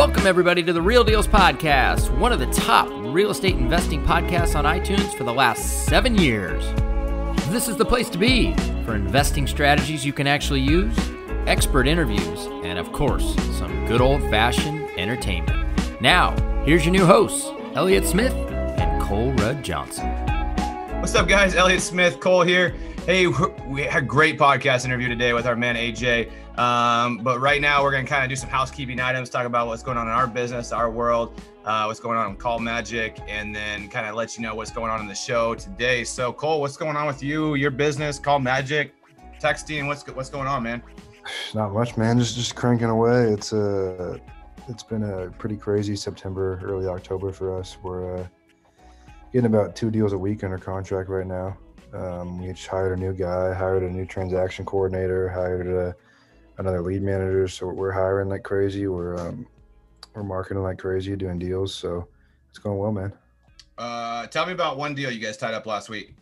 Welcome, everybody, to the Real Deals Podcast, one of the top real estate investing podcasts on iTunes for the last seven years. This is the place to be for investing strategies you can actually use, expert interviews, and of course, some good old fashioned entertainment. Now, here's your new hosts, Elliott Smith and Cole Rudd Johnson. What's up, guys? Elliott Smith, Cole here. Hey, we had a great podcast interview today with our man AJ. Um, but right now, we're going to kind of do some housekeeping items, talk about what's going on in our business, our world, uh, what's going on in Call Magic, and then kind of let you know what's going on in the show today. So, Cole, what's going on with you, your business, Call Magic, texting? What's what's going on, man? Not much, man. Just just cranking away. It's a uh, it's been a pretty crazy September, early October for us. We're uh, getting about two deals a week under contract right now. Um, we just hired a new guy, hired a new transaction coordinator, hired a another lead manager. So we're hiring like crazy. We're um, we're marketing like crazy, doing deals. So it's going well, man. Uh, tell me about one deal you guys tied up last week.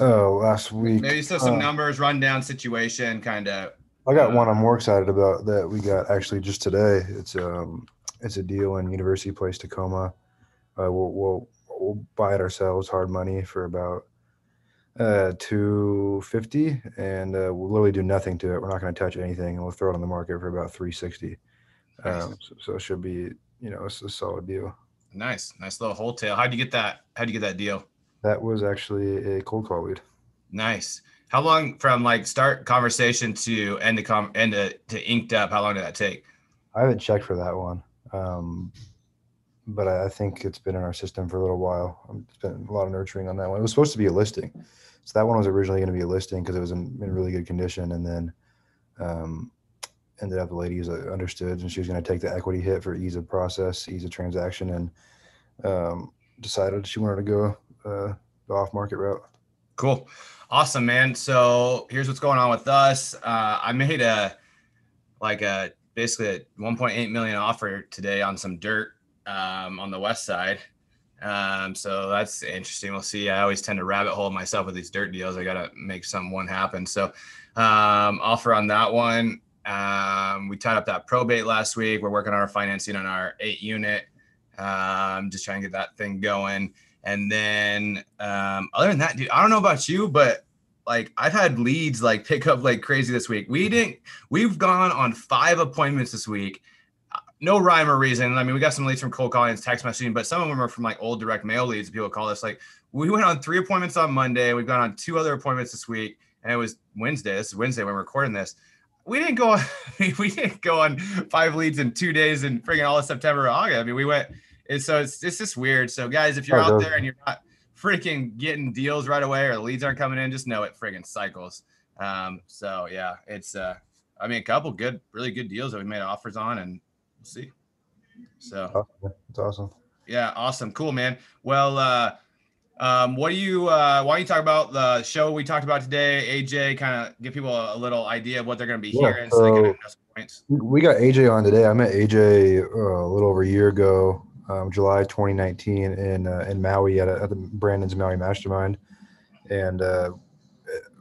Oh, last week. Maybe so some uh, numbers, rundown situation, kind of. I got uh, one I'm more excited about that we got actually just today. It's um it's a deal in University Place, Tacoma. Uh, we'll, we'll we'll buy it ourselves, hard money for about uh, 250 and uh, we'll literally do nothing to it. We're not going to touch anything and we'll throw it on the market for about 360. Um, so, so, it should be, you know, it's a solid deal. Nice. Nice little wholesale. How'd you get that? How'd you get that deal? That was actually a cold call lead. Nice. How long from like start conversation to end to com end to, to inked up? How long did that take? I haven't checked for that one. Um, but I think it's been in our system for a little while. It's been a lot of nurturing on that one. It was supposed to be a listing. So that one was originally going to be a listing because it was in, in, really good condition, and then um, ended up the lady understood, and she was going to take the equity hit for ease of process, ease of transaction, and um, decided she wanted to go uh, the off market route. Cool, awesome, man. So here's what's going on with us. Uh, I made a like a basically a 1.8 million offer today on some dirt um, on the west side um, so that's interesting. We'll see. I always tend to rabbit hole myself with these dirt deals. I got to make some one happen. So, um, offer on that one. Um, we tied up that probate last week. We're working on our financing on our eight unit. Um, just trying to get that thing going. And then, um, other than that, dude, I don't know about you, but like I've had leads like pick up like crazy this week. We didn't, we've gone on five appointments this week no rhyme or reason. I mean, we got some leads from cold calling and text messaging, but some of them are from like old direct mail leads. People call us like, we went on three appointments on Monday. We've gone on two other appointments this week, and it was Wednesday. This is Wednesday when we're recording this. We didn't go on. we didn't go on five leads in two days and friggin' all of September or August. I mean, we went. And so it's it's just weird. So guys, if you're out there and you're not freaking getting deals right away or the leads aren't coming in, just know it friggin' cycles. Um, so yeah, it's uh, I mean, a couple good, really good deals that we made offers on, and we'll see. So it's awesome. Yeah, awesome. Cool, man. Well, uh, um, what do you uh, why don't you talk about the show we talked about today? AJ, kind of give people a, little idea of what they're going to be yeah, hearing. So, so we got AJ on today. I met AJ uh, a little over a year ago, um, July 2019, in uh, in Maui at, a, at the Brandon's Maui Mastermind, and uh,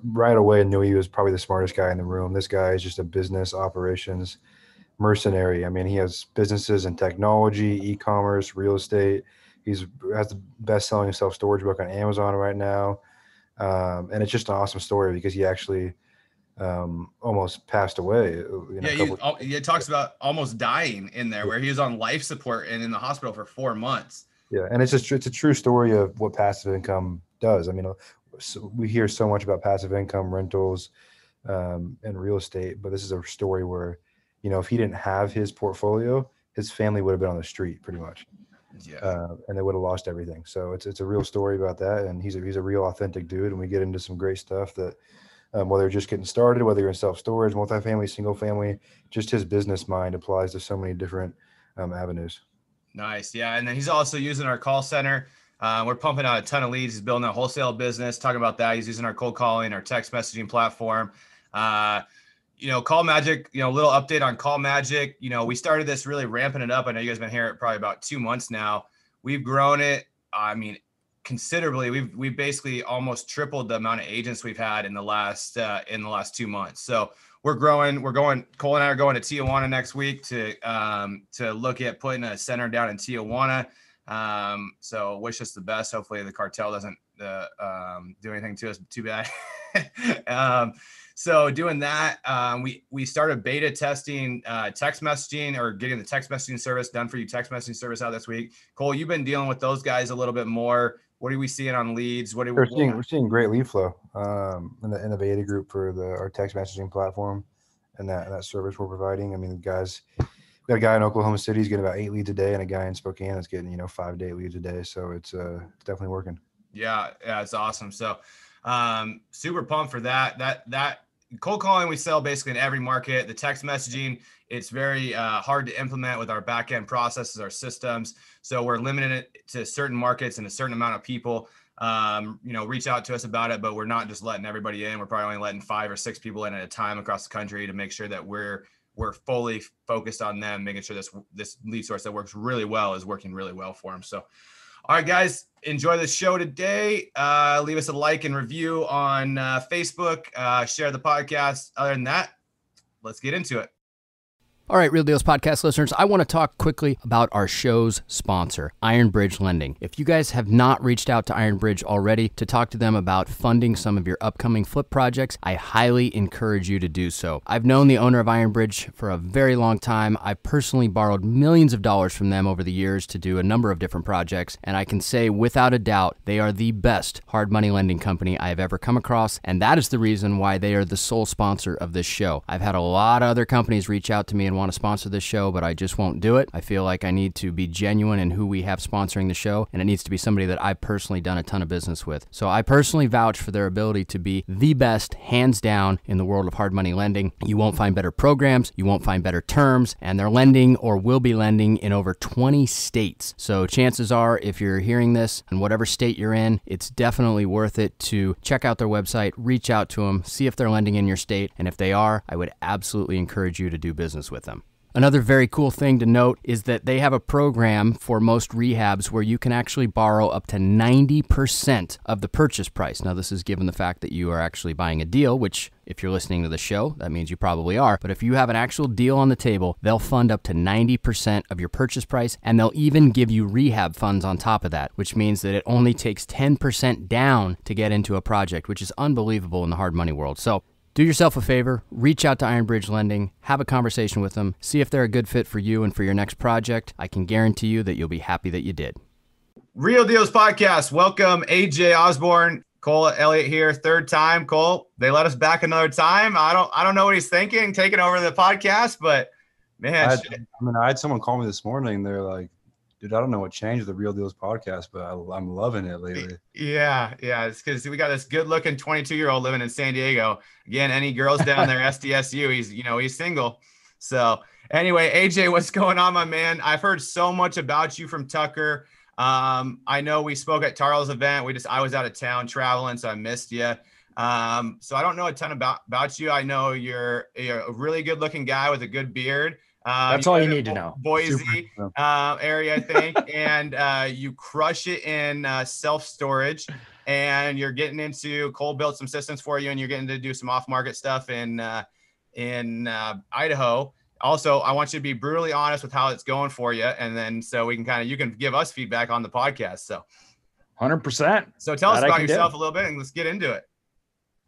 right away I knew he was probably the smartest guy in the room. This guy is just a business operations mercenary. I mean, he has businesses in technology, e-commerce, real estate. He's has the best-selling self-storage book on Amazon right now, um, and it's just an awesome story because he actually um, almost passed away. Uh, you know, yeah, couple- he, it talks about almost dying in there, where he was on life support and in the hospital for four months. Yeah, and it's just it's a true story of what passive income does. I mean, so we hear so much about passive income, rentals, um, and real estate, but this is a story where you know, if he didn't have his portfolio, his family would have been on the street pretty much. Yeah. Uh, and they would have lost everything. So it's it's a real story about that, and he's a he's a real authentic dude. And we get into some great stuff that um, whether you're just getting started, whether you're in self storage, multifamily, single family, just his business mind applies to so many different um, avenues. Nice, yeah. And then he's also using our call center. Uh, we're pumping out a ton of leads. He's building a wholesale business. Talking about that, he's using our cold calling, our text messaging platform. Uh, you know, Call Magic, you know, a little update on Call Magic. You know, we started this really ramping it up. I know you guys been here probably about two months now. We've grown it. I mean, considerably. We've we've basically almost tripled the amount of agents we've had in the last uh, in the last two months. So we're growing. We're going. Cole and I are going to Tijuana next week to um, to look at putting a center down in Tijuana. Um, so wish us the best. Hopefully the cartel doesn't uh, um, do anything to us too bad. um, so doing that, um, we we started beta testing uh, text messaging or getting the text messaging service done for you. Text messaging service out this week. Cole, you've been dealing with those guys a little bit more. What are we seeing on leads? What are we're seeing? We're seeing great lead flow um, in the in the beta group for the our text messaging platform and that that service we're providing. I mean, the guys, we got a guy in Oklahoma City he's getting about eight leads a day, and a guy in Spokane is getting you know five day leads a day. So it's uh it's definitely working. Yeah, yeah, it's awesome. So um super pumped for that. That that cold calling we sell basically in every market. The text messaging it's very uh, hard to implement with our backend processes, our systems. So we're limiting it to certain markets and a certain amount of people. Um, you know, reach out to us about it, but we're not just letting everybody in. We're probably only letting five or six people in at a time across the country to make sure that we're we're fully focused on them, making sure this this lead source that works really well is working really well for them. So, all right, guys, enjoy the show today. Uh, leave us a like and review on uh, Facebook. Uh, share the podcast. Other than that, let's get into it. All right, Real Deals podcast listeners, I want to talk quickly about our show's sponsor, Iron Bridge Lending. If you guys have not reached out to Iron Bridge already to talk to them about funding some of your upcoming flip projects, I highly encourage you to do so. I've known the owner of Iron Bridge for a very long time. I personally borrowed millions of dollars from them over the years to do a number of different projects, and I can say without a doubt they are the best hard money lending company I have ever come across, and that is the reason why they are the sole sponsor of this show. I've had a lot of other companies reach out to me and want to sponsor this show, but I just won't do it. I feel like I need to be genuine in who we have sponsoring the show, and it needs to be somebody that I've personally done a ton of business with. So I personally vouch for their ability to be the best, hands down, in the world of hard money lending. You won't find better programs, you won't find better terms, and they're lending or will be lending in over 20 states. So chances are, if you're hearing this in whatever state you're in, it's definitely worth it to check out their website, reach out to them, see if they're lending in your state, and if they are, I would absolutely encourage you to do business with. Another very cool thing to note is that they have a program for most rehabs where you can actually borrow up to 90% of the purchase price. Now, this is given the fact that you are actually buying a deal, which, if you're listening to the show, that means you probably are. But if you have an actual deal on the table, they'll fund up to 90% of your purchase price, and they'll even give you rehab funds on top of that, which means that it only takes 10% down to get into a project, which is unbelievable in the hard money world. So, do yourself a favor, reach out to Ironbridge Lending, have a conversation with them, see if they're a good fit for you and for your next project. I can guarantee you that you'll be happy that you did. Real Deals Podcast. Welcome, AJ Osborne. Cole Elliott here, third time. Cole, they let us back another time. I don't I don't know what he's thinking, taking over the podcast, but man, I, had, I mean, I had someone call me this morning. They're like, dude, I don't know what changed the Real Deals podcast, but I, am loving it lately. Yeah, yeah, it's because we got this good-looking 22-year-old living in San Diego. Again, any girls down there, SDSU, he's you know he's single. So anyway, AJ, what's going on, my man? I've heard so much about you from Tucker. Um, I know we spoke at Tarl's event. We just I was out of town traveling, so I missed you. Um, so I don't know a ton about about you. I know you're, you're a really good-looking guy with a good beard. Um, That's all you need to know. Boise uh, area, I think, and uh, you crush it in uh, self storage, and you're getting into Cole built some systems for you, and you're getting to do some off market stuff in uh, in uh, Idaho. Also, I want you to be brutally honest with how it's going for you, and then so we can kind of you can give us feedback on the podcast. So, hundred percent. So tell us about yourself do. a little bit, and let's get into it.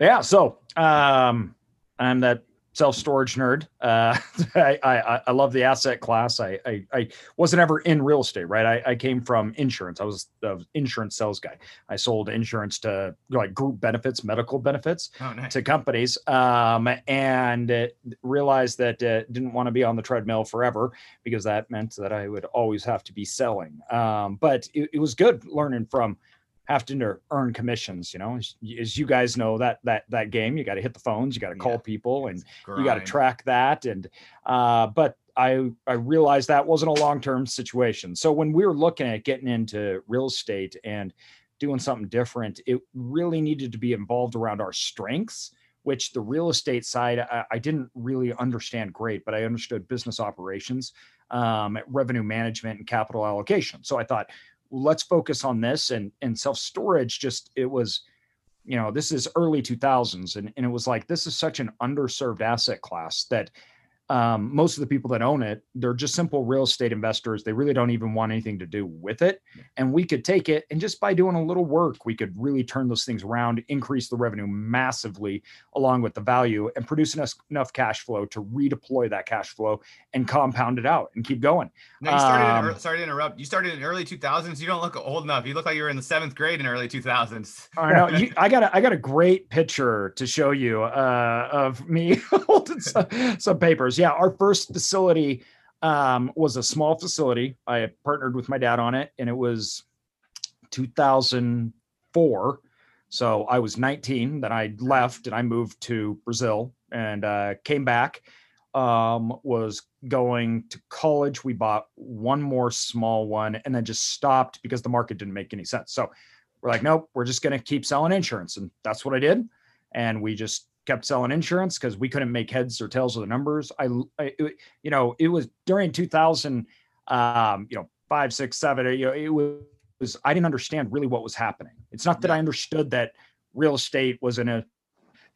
Yeah. So um, I'm that self storage nerd. Uh, I, I, I love the asset class. I, I, I wasn't ever in real estate, right? I, I came from insurance. I was the insurance sales guy. I sold insurance to like group benefits, medical benefits oh, nice. to companies, um, and realized that uh, didn't want to be on the treadmill forever because that meant that I would always have to be selling. Um, but it, it was good learning from have to earn commissions you know? As, as, you guys know that that that game you got to hit the phones you got to call yeah, people and you got to track that and uh but i i realized that wasn't a long-term situation. So when we were looking at getting into real estate and doing something different it really needed to be involved around our strengths which the real estate side I, I didn't really understand great but i understood business operations um, revenue management and capital allocation. So i thought let's focus on this and and self storage just it was you know, this is early 2000s, and, and it was like, this is such an underserved asset class that um, most of the people that own it, they're just simple real estate investors. They really don't even want anything to do with it. And we could take it and just by doing a little work, we could really turn those things around, increase the revenue massively along with the value and produce enough, enough cash flow to redeploy that cash flow and compound it out and keep going. No, you started Um, in, sorry to interrupt. You started in early 2000s. You don't look old enough. You look like you were in the seventh grade in early 2000s. I know you, I got a, I got a great picture to show you uh, of me holding some, some papers. Yeah, our first facility um, was a small facility. I partnered with my dad on it, and it was 2004. So I was 19. Then I left and I moved to Brazil and uh, came back. Um, was going to college. We bought one more small one and then just stopped because the market didn't make any sense. So we're like, nope, we're just going to keep selling insurance. And that's what I did. And we just kept selling insurance because we couldn't make heads or tails of the numbers. I, I you know, it was during 2000, um, you know, five, six, seven, you know, it was, I didn't understand really what was happening. It's not that Yeah. I understood that real estate was in a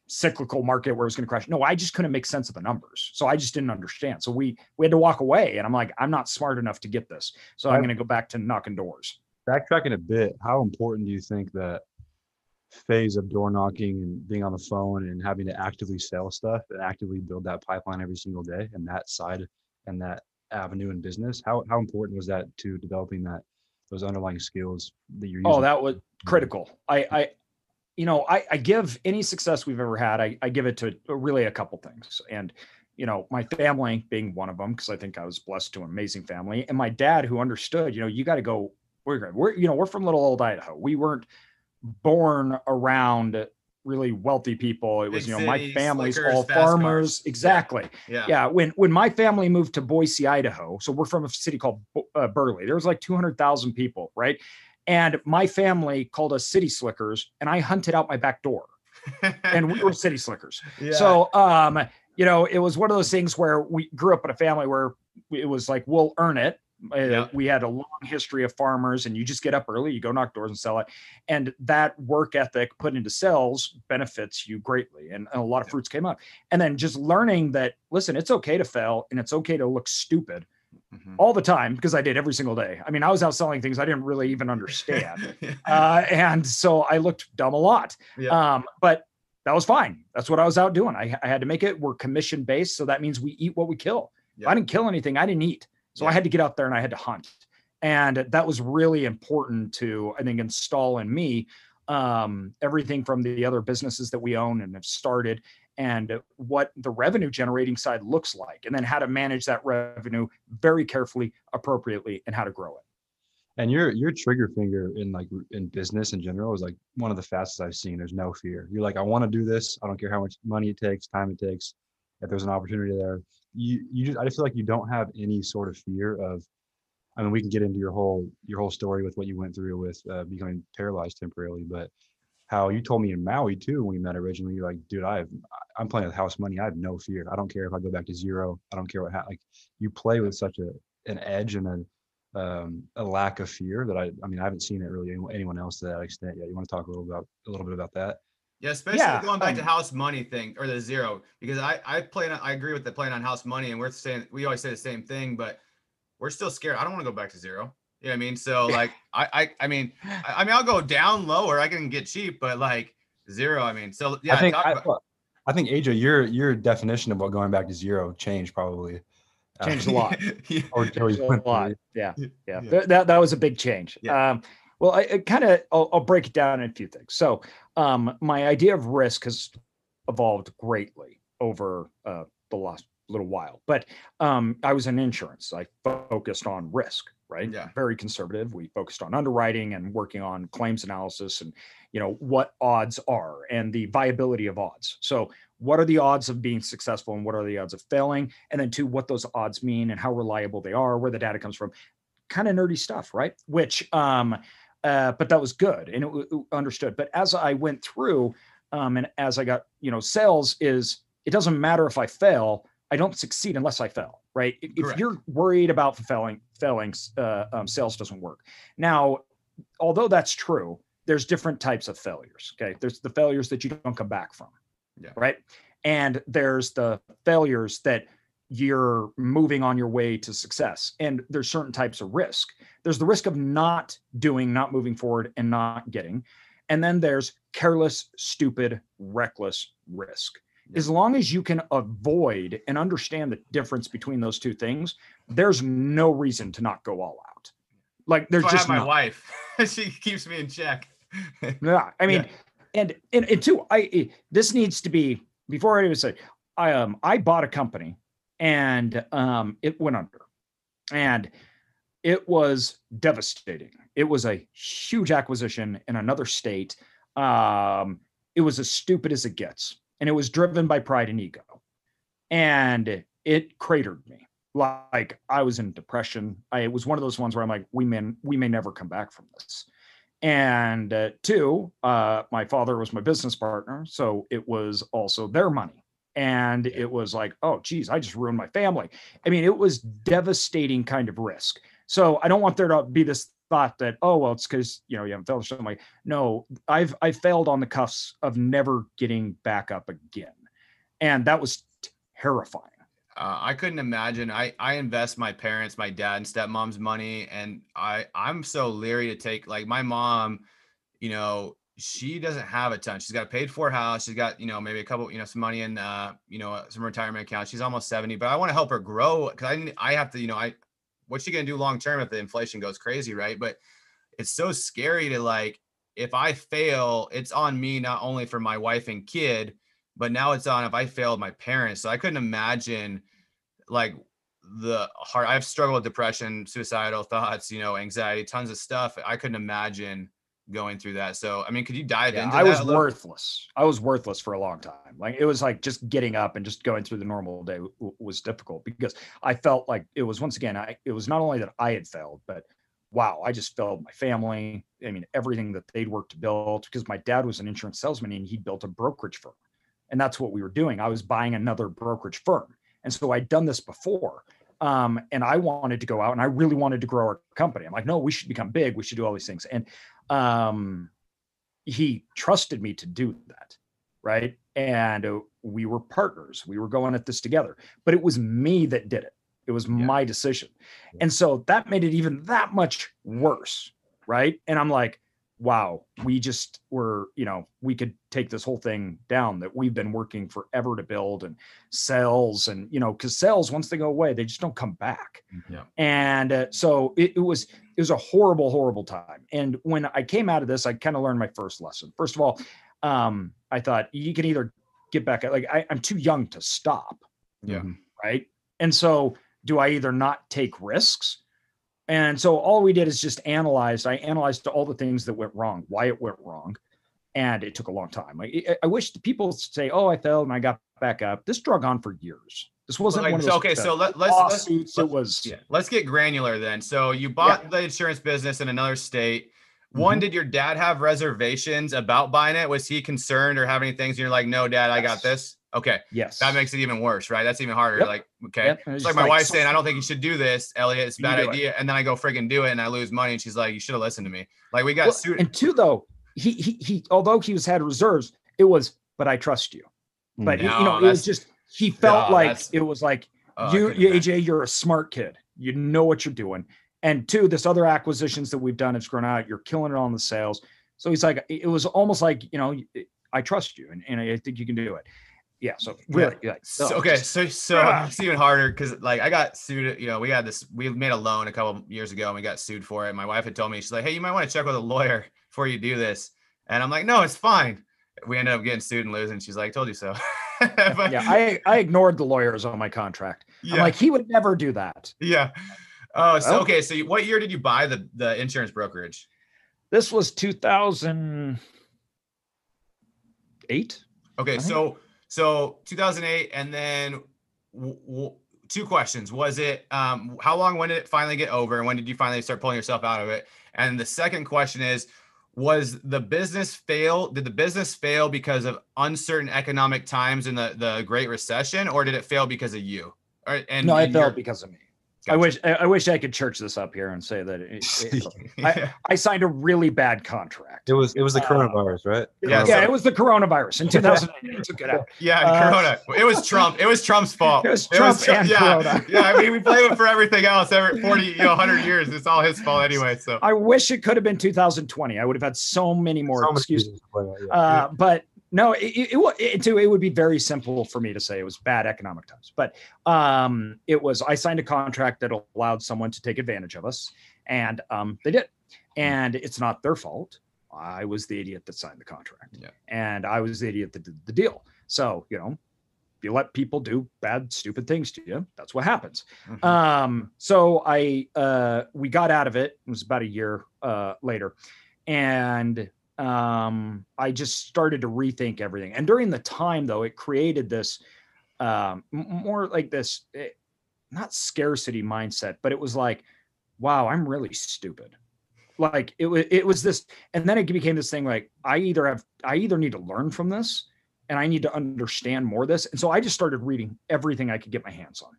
cyclical market where it was going to crash. No, I just couldn't make sense of the numbers. So I just didn't understand. So we, we had to walk away and I'm like, I'm not smart enough to get this. So I'm going to go back to knocking doors. Backtracking a bit, how important do you think that phase of door knocking and being on the phone and having to actively sell stuff and actively build that pipeline every single day and that side and that avenue in business? How how important was that to developing that those underlying skills that you're oh, using? Oh, that was mm-hmm. critical. I, I, you know, I, I give any success we've ever had, I, I give it to really a couple things. And, you know, my family being one of them, because I think I was blessed to an amazing family, and my dad who understood, you know, you got to go. We're we're you know we're from little old Idaho. We weren't born around really wealthy people. It was Big you know my cities, family's slickers, all farmers. cars. Exactly Yeah. yeah when when my family moved to boise idaho so we're from a city called uh, burley there was like 200000 people right and my family called us city slickers and i hunted out my back door and we were city slickers Yeah. so um you know it was one of those things where we grew up in a family where it was like we'll earn it Yeah. we had a long history of farmers and you just get up early you go knock doors and sell it. And that work ethic put into sales benefits you greatly and, and a lot of fruits came up. And then just learning that listen it's okay to fail and it's okay to look stupid Mhm. all the time because i did every single day. I mean i was out selling things i didn't really even understand uh, and so i looked dumb a lot. Yeah. um, but that was fine. That's what i was out doing. I, I had to make it we're commission based so that means we eat what we kill. If Yeah. i didn't kill anything i didn't eat so i had to get out there and i had to hunt and that was really important to i think install in me um, everything from the other businesses that we own and have started and what the revenue generating side looks like and then how to manage that revenue very carefully appropriately and how to grow it And your your trigger finger in like in business in general is like one of the fastest I've seen. There's no fear. You're like, I want to do this. I don't care how much money it takes, time it takes. If there's an opportunity there, you you just I just feel like you don't have any sort of fear of. I mean, we can get into your whole your whole story with what you went through with uh, becoming paralyzed temporarily, but how you told me in Maui too when we met originally. You're like, dude, I have I'm playing with house money. I have no fear. I don't care if I go back to zero. I don't care what ha- like you play with such a an edge and a um, a lack of fear that I I mean I haven't seen it really anyone else to that extent yet. You want to talk a little about a little bit about that? Yeah, especially Yeah, going back to um, house money thing or the zero, because I I plan on, I agree with the plan on house money, and we're saying we always say the same thing, but we're still scared. I don't want to go back to zero. You know what I mean? So like I I I mean I, I mean I'll go down lower. I can get cheap, but like zero. I mean, so yeah. I think talk I, about- I think AJ, your your definition of what going back to zero changed probably. uh, Changed a lot. yeah. Or, or you a lot. Yeah, Yeah. yeah. Yeah. Th- That that was a big change. Yeah. Um, well, I, I kind of I'll, I'll break it down in a few things. So, um, my idea of risk has evolved greatly over uh, the last little while. But um, I was in insurance. I focused on risk. Right. Yeah. Very conservative. We focused on underwriting and working on claims analysis and you know what odds are and the viability of odds. So what are the odds of being successful and what are the odds of failing and then two what those odds mean and how reliable they are where the data comes from kind of nerdy stuff right which um uh but that was good and it, w- understood but as i went through um and as i got you know sales is it doesn't matter if i fail i don't succeed unless i fail right if if Correct. you're worried about failing failing uh, um, sales doesn't work now although that's true there's different types of failures. Okay. There's the failures that you don't come back from. Yeah. Right. And there's the failures that you're moving on your way to success. And there's certain types of risk. There's the risk of not doing, not moving forward, and not getting. And then there's careless, stupid, reckless risk. As long as you can avoid and understand the difference between those two things, there's no reason to not go all out. Like there's So just my wife. she keeps me in check. Yeah, I mean, and, and and two, I this needs to be before I even say, I um I bought a company and um it went under, and it was devastating. It was a huge acquisition in another state. Um, it was as stupid as it gets, and it was driven by pride and ego, and it cratered me. Like I was in depression. I it was one of those ones where I'm like, we may we may never come back from this and uh, two uh, my father was my business partner so it was also their money and it was like oh geez i just ruined my family i mean it was devastating kind of risk so i don't want there to be this thought that oh well it's because you know you haven't failed or something like no i've i failed on the cuffs of never getting back up again and that was terrifying Uh, I couldn't imagine. I I invest my parents, my dad and stepmom's money, and I I'm so leery to take like my mom. You know, she doesn't have a ton. She's got a paid for house. She's got you know maybe a couple you know some money in uh you know some retirement account. She's almost seventy, but I want to help her grow because I I have to you know I what's she gonna do long term if the inflation goes crazy, right? But it's so scary to like if I fail, it's on me not only for my wife and kid, but now it's on if I failed my parents. So I couldn't imagine like the heart. I've struggled with depression, suicidal thoughts, you know, anxiety, tons of stuff. I couldn't imagine going through that. So I mean, could you dive Yeah, into I was worthless. I was worthless for a long time. Like it was like just getting up and just going through the normal day w- was difficult because I felt like it was once again, I it was not only that I had failed, but wow, I just failed my family. I mean, everything that they'd worked to build because my dad was an insurance salesman and he built a brokerage firm. And that's what we were doing. I was buying another brokerage firm. And so I'd done this before. Um, and I wanted to go out and I really wanted to grow our company. I'm like, no, we should become big. We should do all these things. And um, he trusted me to do that right? And uh, we were partners. We were going at this together. But it was me that did it. It was my decision. And so that made it even that much worse right? And i'm like wow we just were you know we could take this whole thing down that we've been working forever to build and sales and you know because sales once they go away they just don't come back. Yeah. and uh, so it, it was it was a horrible horrible time. And when i came out of this i kind of learned my first lesson. First of all um i thought you can either get back at like I, i'm too young to stop. Yeah. Right? And so do i either not take risks and so all we did is just analyzed i analyzed all the things that went wrong why it went wrong and it took a long time i, I- wish the people say oh i fell and i got back up this drug on for years this wasn't Like, one of so- those okay, so let, let's, let's lawsuits it was yeah, let's get granular then. So you bought the insurance business in another state. One, Mhm. did your dad have reservations about buying it? Was he concerned or have any things? You're like, no, dad, I got this. Okay. yes That makes it even worse, right? That's even harder. Yep. Like, okay. Yep, It's it's like my like, wife saying, I don't think you should do this, Elliot. It's a bad do it. idea. And then I go friggin' do it and I lose money. And she's like, you should have listened to me. Like, we got Well, sued. and two though he he he although he was had reserves it was but i trust you but Mhm. you know it was just he felt No, like it was like Oh, you, you aj you're a smart kid you know what you're doing and two this other acquisitions that we've done has grown out you're killing it on the sales so he's like it was almost like you know i trust you and, and i think you can do it yeah so really like, So, okay, so so it's even harder because like I got sued. You know, we had this. We made a loan a couple years ago, and we got sued for it. My wife had told me she's like, "Hey, you might want to check with a lawyer before you do this." And I'm like, "No, it's fine." We ended up getting sued and losing. She's like, "Told you so." But- yeah i i ignored the lawyers on my contract yeah, i'm like he would never do that yeah. Oh, so Well- okay. So what year did you buy the the insurance brokerage? this was 2008 Okay, so so 2008, and then w- w- two questions. Was it um how long? When did it finally get over, and when did you finally start pulling yourself out of it? And the second question is, was the business fail? Did the business fail because of uncertain economic times in the the Great Recession, or did it fail because of you? Or, and no, it failed because of me. I wish I, I wish I could church this up here and say that it, it- yeah. I signed a really bad contract. It was it was the Uh, coronavirus, right? Yeah, Yeah, so- it was the coronavirus in 2008. took it out. Yeah, Uh, Corona. It was Trump. It was Trump's fault. It was Trump and yeah, Corona. yeah. I mean, we blame him for everything else. Every forty, you know, hundred years, it's all his fault anyway. So I wish it could have been 2020. I would have had so many more So many excuses. reasons to blame it, yeah. Uh, but no, it, it, it, it, too, it would be very simple for me to say it was bad economic times. But um, it was, I signed a contract that allowed someone to take advantage of us, and um, they did. And it's not their fault. I was the idiot that signed the contract, Yeah. and I was the idiot that did the deal. So, you know, you let people do bad, stupid things to you, that's what happens. Mhm. Um, so I uh we got out of it. It was about a year uh later. And um I just started to rethink everything. And during the time though, it created this um more like this eh, not scarcity mindset, but it was like, wow, I'm really stupid. Like it was it was this, and then it became this thing like I either have I either need to learn from this and I need to understand more of this. And so I just started reading everything I could get my hands on.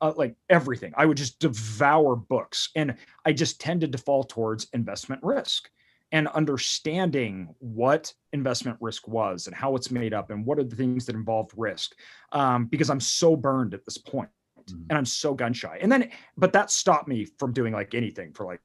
Uh, like everything. I would just devour books and I just tended to fall towards investment risk and understanding what investment risk was and how it's made up and what are the things that involved risk. Um, because I'm so burned at this point Mhm. and I'm so gun shy. And then, but that stopped me from doing like anything for like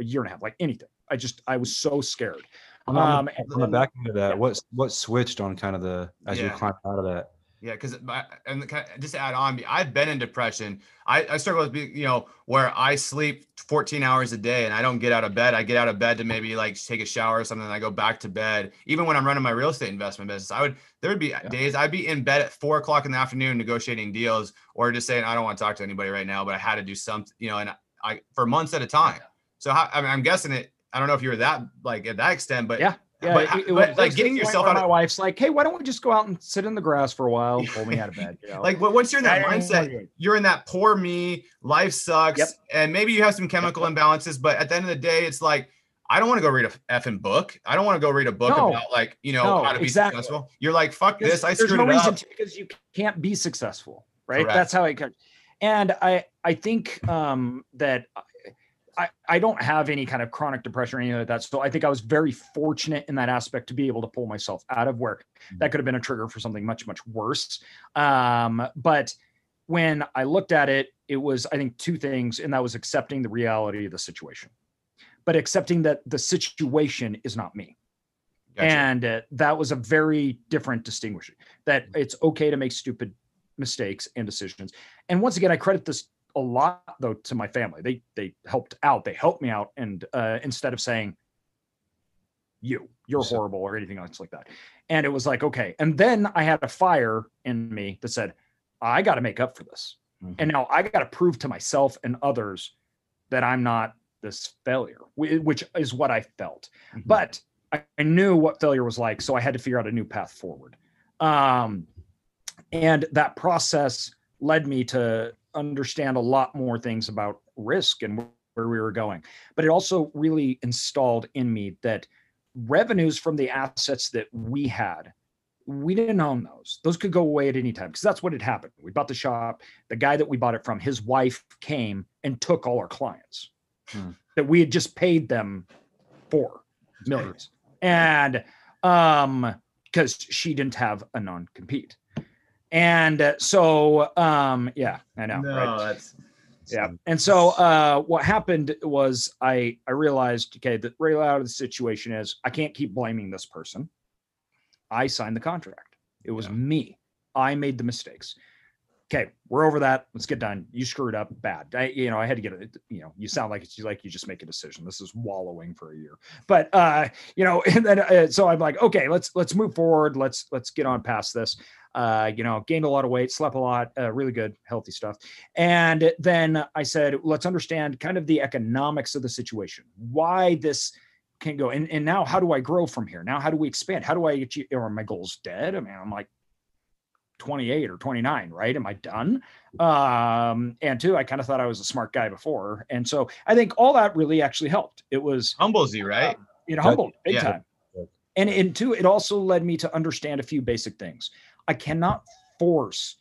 a year and a half, like anything. I just, I was so scared. On the- on Um, the- and on the back end of that, yeah. what what switched on kind of the as you Yeah. climbed out of that? Yeah, because and just to add on, I've been in depression. I, I struggle with you know, where I sleep 14 hours a day and I don't get out of bed. I get out of bed to maybe like take a shower or something. And I go back to bed. Even when I'm running my real estate investment business, I would there would be days I'd be in bed at four o'clock in the afternoon negotiating deals or just saying I don't want to talk to anybody right now, but I had to do something, you know, and I for months at a time. So how, I mean, I'm guessing it. I don't know if you were that like at that extent, but Yeah. Yeah, But it- how- it but, was- like, getting yourself where out of- My wife's like, "Hey, why don't we just go out and sit in the grass for a while, and pull me out of bed?" You know? like once you're in that I- mindset, you're in that poor me, life sucks, Yep. and maybe you have some chemical imbalances, but at the end of the day, it's like I don't want to go read a effing book. I don't want to go read a book No. about like you know No, how to be exactly. successful. You're like fuck this, I there's screwed no it reason up. to because you can't be successful, right? Correct. That's how I could. And I I think um, that I I don't have any kind of chronic depression or anything like that. So I think I was very fortunate in that aspect to be able to pull myself out of where that could have been a trigger for something much much worse. Um, but when I looked at it, it was I think two things, and that was accepting the reality of the situation, but accepting that the situation is not me Gotcha. and uh, that was a very different distinguishing that it's okay to make stupid mistakes and decisions and once again i credit this a lot though to my family. They they helped out. They helped me out and uh, instead of saying you you're horrible or anything else like that. And it was like okay. And then i had a fire in me that said i got to make up for this. Mhm. and now i got to prove to myself and others that i'm not this failure which is what i felt. Mhm. but I, I knew what failure was like, so I had to figure out a new path forward. Um, and that process led me to understand a lot more things about risk and where we were going. But it also really installed in me that revenues from the assets that we had, we didn't own those. Those could go away at any time because that's what had happened. We bought the shop. The guy that we bought it from, his wife came and took all our clients Hmm. that we had just paid them for millions and um because she didn't have a non-compete and uh, so um yeah i know no, right? that's yeah. and so uh what happened was i i realized okay the right out of the situation is i can't keep blaming this person. I signed the contract. It was Yeah. me. I made the mistakes okay we're over that let's get done. You screwed up bad. I, you know i had to get it you know you sound like it's like you just make a decision. This is wallowing for a year. But uh you know and then uh, so i'm like okay let's let's move forward. Let's let's get on past this. Uh you know gained a lot of weight slept a lot uh, really good healthy stuff. And then i said let's understand kind of the economics of the situation. Why this can't go and, and now how do i grow from here? Now how do we expand? How do i achieve are my goals dead? I mean i'm like 28 or 29 right am i done um and two i kind of thought i was a smart guy before and so i think all that really actually helped it was humbles you, right? it humbled big yeah. time and and two it also led me to understand a few basic things i cannot force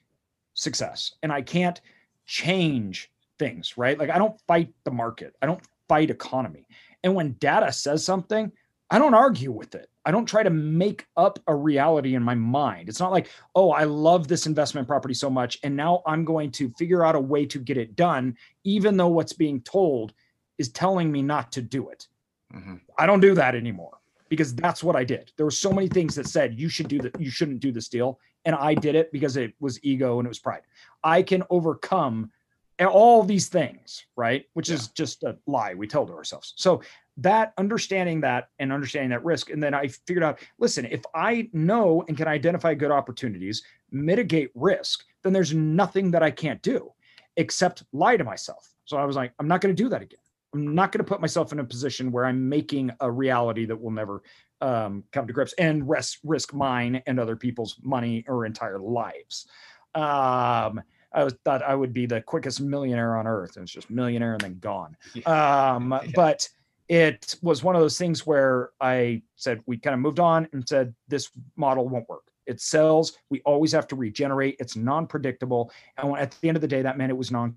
success and i can't change things, right? Like I don't fight the market. I don't fight economy. And when data says something, I don't argue with it. I don't try to make up a reality in my mind. It's not like, oh, I love this investment property so much. And now I'm going to figure out a way to get it done, even though what's being told is telling me not to do it. Mm-hmm. I don't do that anymore because that's what I did. There were so many things that said you should do that, you shouldn't do this deal. And I did it because it was ego and it was pride. I can overcome all these things, right? Which yeah. is just a lie we tell to ourselves. So that understanding that and understanding that risk. And then I figured out, listen, if I know and can identify good opportunities, mitigate risk, then there's nothing that I can't do except lie to myself. So I was like, I'm not going to do that again. I'm not going to put myself in a position where I'm making a reality that will never um, come to grips and risk risk mine and other people's money or entire lives. Um, I was thought I would be the quickest millionaire on earth, and it's just millionaire and then gone. Um, yeah. But it was one of those things where I said we kind of moved on and said this model won't work. It sells. We always have to regenerate. It's non-predictable, and at the end of the day, that meant it was non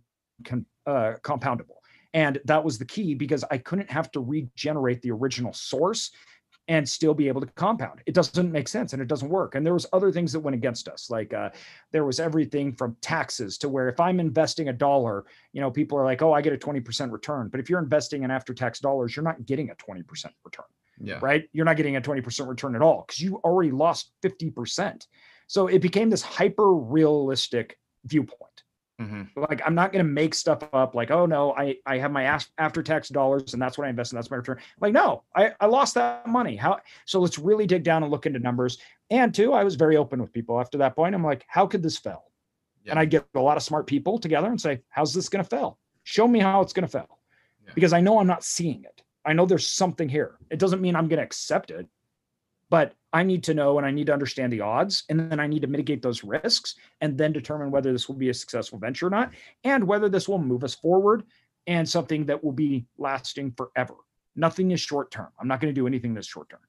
uh, compoundable. And that was the key because I couldn't have to regenerate the original source and still be able to compound. It doesn't make sense and it doesn't work. And there was other things that went against us. Like uh, there was everything from taxes to where if I'm investing a dollar, you know, people are like, oh, I get a 20% return. But if you're investing in after tax dollars, you're not getting a 20% return. Yeah. Right. You're not getting a 20% return at all because you already lost 50%. So it became this hyper realistic viewpoint. Mm-hmm. Like I'm not going to make stuff up like, oh no, I I have my after tax dollars and that's what I invest in. That's my return. Like no, I I lost that money. How? So let's really dig down and look into numbers. And two, I was very open with people after that point. I'm like, how could this fail? Yeah. And I get a lot of smart people together and say, how's this going to fail? Show me how it's going to fail, yeah. because I know I'm not seeing it. I know there's something here. It doesn't mean I'm going to accept it but I need to know and I need to understand the odds, and then I need to mitigate those risks and then determine whether this will be a successful venture or not, and whether this will move us forward and something that will be lasting forever. Nothing is short term. I'm not going to do anything that's short term.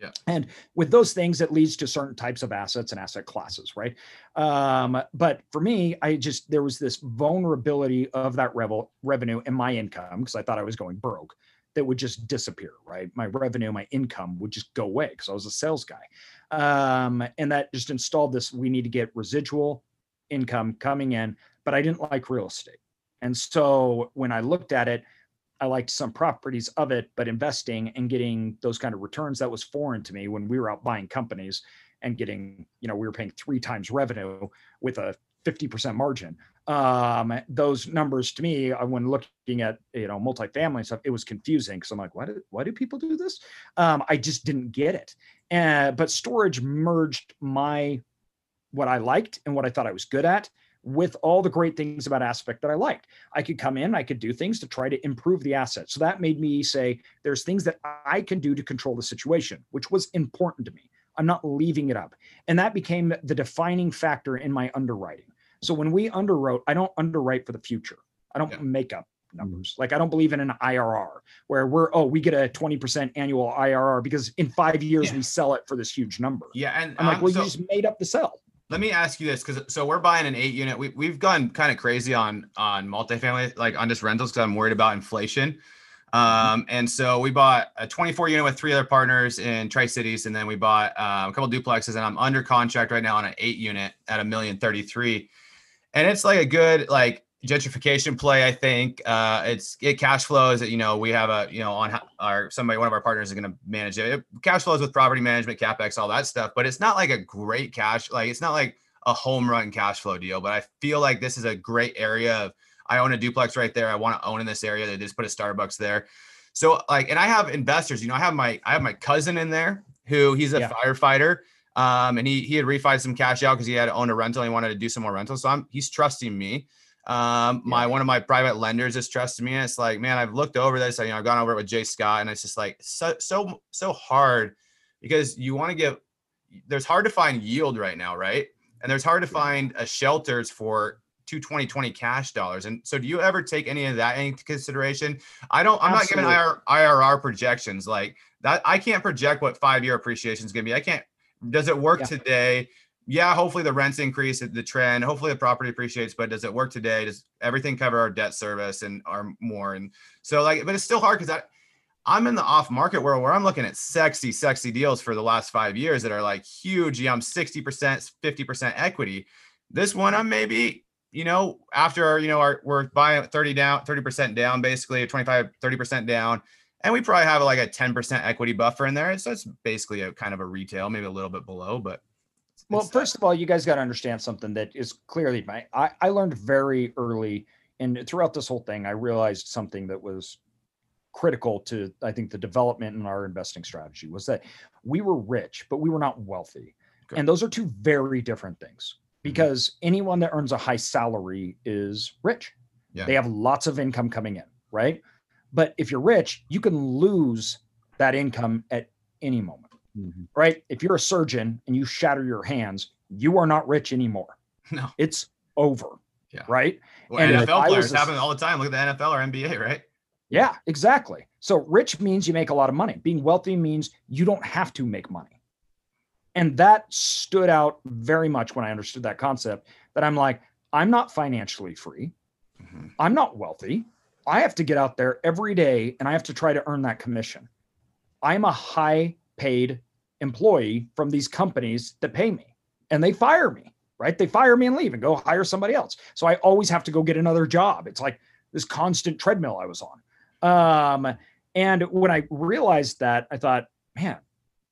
Yeah. And with those things, it leads to certain types of assets and asset classes, right? Um, but for me, I just there was this vulnerability of that revel, revenue in my income because I thought I was going broke that would just disappear, right? My revenue, my income would just go away because I was a sales guy. Um, and that just installed this we need to get residual income coming in, but I didn't like real estate. And so when I looked at it, I liked some properties of it, but investing and getting those kind of returns that was foreign to me when we were out buying companies and getting, you know, we were paying three times revenue with a 50% margin. Um, those numbers to me uh, when looking at you know multifamily stuff it was confusing because i'm like why do why do people do this? Um, i just didn't get it. And but storage merged my what i liked and what i thought i was good at with all the great things about aspect that i liked. I could come in i could do things to try to improve the asset. So that made me say there's things that i can do to control the situation which was important to me. I'm not leaving it up. And that became the defining factor in my underwriting so when we underwrote, I don't underwrite for the future. I don't yeah. make up numbers. Like I don't believe in an IRR where we're oh we get a 20% annual IRR because in 5 years yeah. we sell it for this huge number. Yeah, and I'm like, um, well, so you just made up the sell. Let me ask you this because so we're buying an eight unit. We we've gone kind of crazy on on multifamily, like on just rentals because I'm worried about inflation. Um, and so we bought a 24 unit with three other partners in Tri Cities, and then we bought um, a couple duplexes, and I'm under contract right now on an eight unit at a million 33 and it's like a good like gentrification play. I think uh, it's it cash flows. That you know, we have a you know on our somebody one of our partners is going to manage it. it. Cash flows with property management, capex, all that stuff. But it's not like a great cash. Like it's not like a home run cash flow deal. But I feel like this is a great area of. I own a duplex right there. I want to own in this area. They just put a Starbucks there. So like, and I have investors. You know, I have my I have my cousin in there who he's a yeah. firefighter um, and he he had refied some cash out because he had to own a rental and he wanted to do some more rentals. So I'm he's trusting me. Um, my one of my private lenders is trusting me. And it's like, man, I've looked over this. I, you know, I've gone over it with J Scott, and it's just like so so so hard because you want to give. There's hard to find yield right now, right? And there's hard to find a shelters for two 2020 cash dollars. And so, do you ever take any of that into consideration? I don't. I'm Absolutely. not giving IR, IRR projections like that. I can't project what five year appreciation is going to be. I can't does it work yeah. today? yeah, hopefully the rents increase the trend. Hopefully the property appreciates, but does it work today? Does everything cover our debt service and our more? And so like, but it's still hard because I I'm in the off market world where I'm looking at sexy, sexy deals for the last five years that are like huge. Yeah, I'm 60%, 50% equity. This one, I'm maybe, you know, after, you know, our, we're buying 30 down, 30% down, basically 25, 30% down. And we probably have like a 10% equity buffer in there. So it's basically a kind of a retail, maybe a little bit below, but. Well, first of all, you guys got to understand something that is clearly my, I, I learned very early and throughout this whole thing, I realized something that was critical to I think the development in our investing strategy was that we were rich, but we were not wealthy. And those are two very different things mm-hmm. because mm-hmm. anyone that earns a high salary is rich. Yeah. They have lots of income coming in, right? But if you're rich, you can lose that income at any moment, mm-hmm. right? If you're a surgeon and you shatter your hands, you are not rich anymore. No, it's over. Yeah. Right. Well, and NFL players happen all the time. Look at the NFL or NBA, right? Yeah, exactly. So rich means you make a lot of money. Being wealthy means you don't have to make money. And that stood out very much when I understood that concept that I'm like, I'm not financially free. Mm-hmm. I'm not wealthy. I have to get out there every day and I have to try to earn that commission. I'm a high paid employee from these companies that pay me and they fire me, right? They fire me and leave and go hire somebody else. So I always have to go get another job. It's like this constant treadmill I was on. Um, and when I realized that, I thought, man,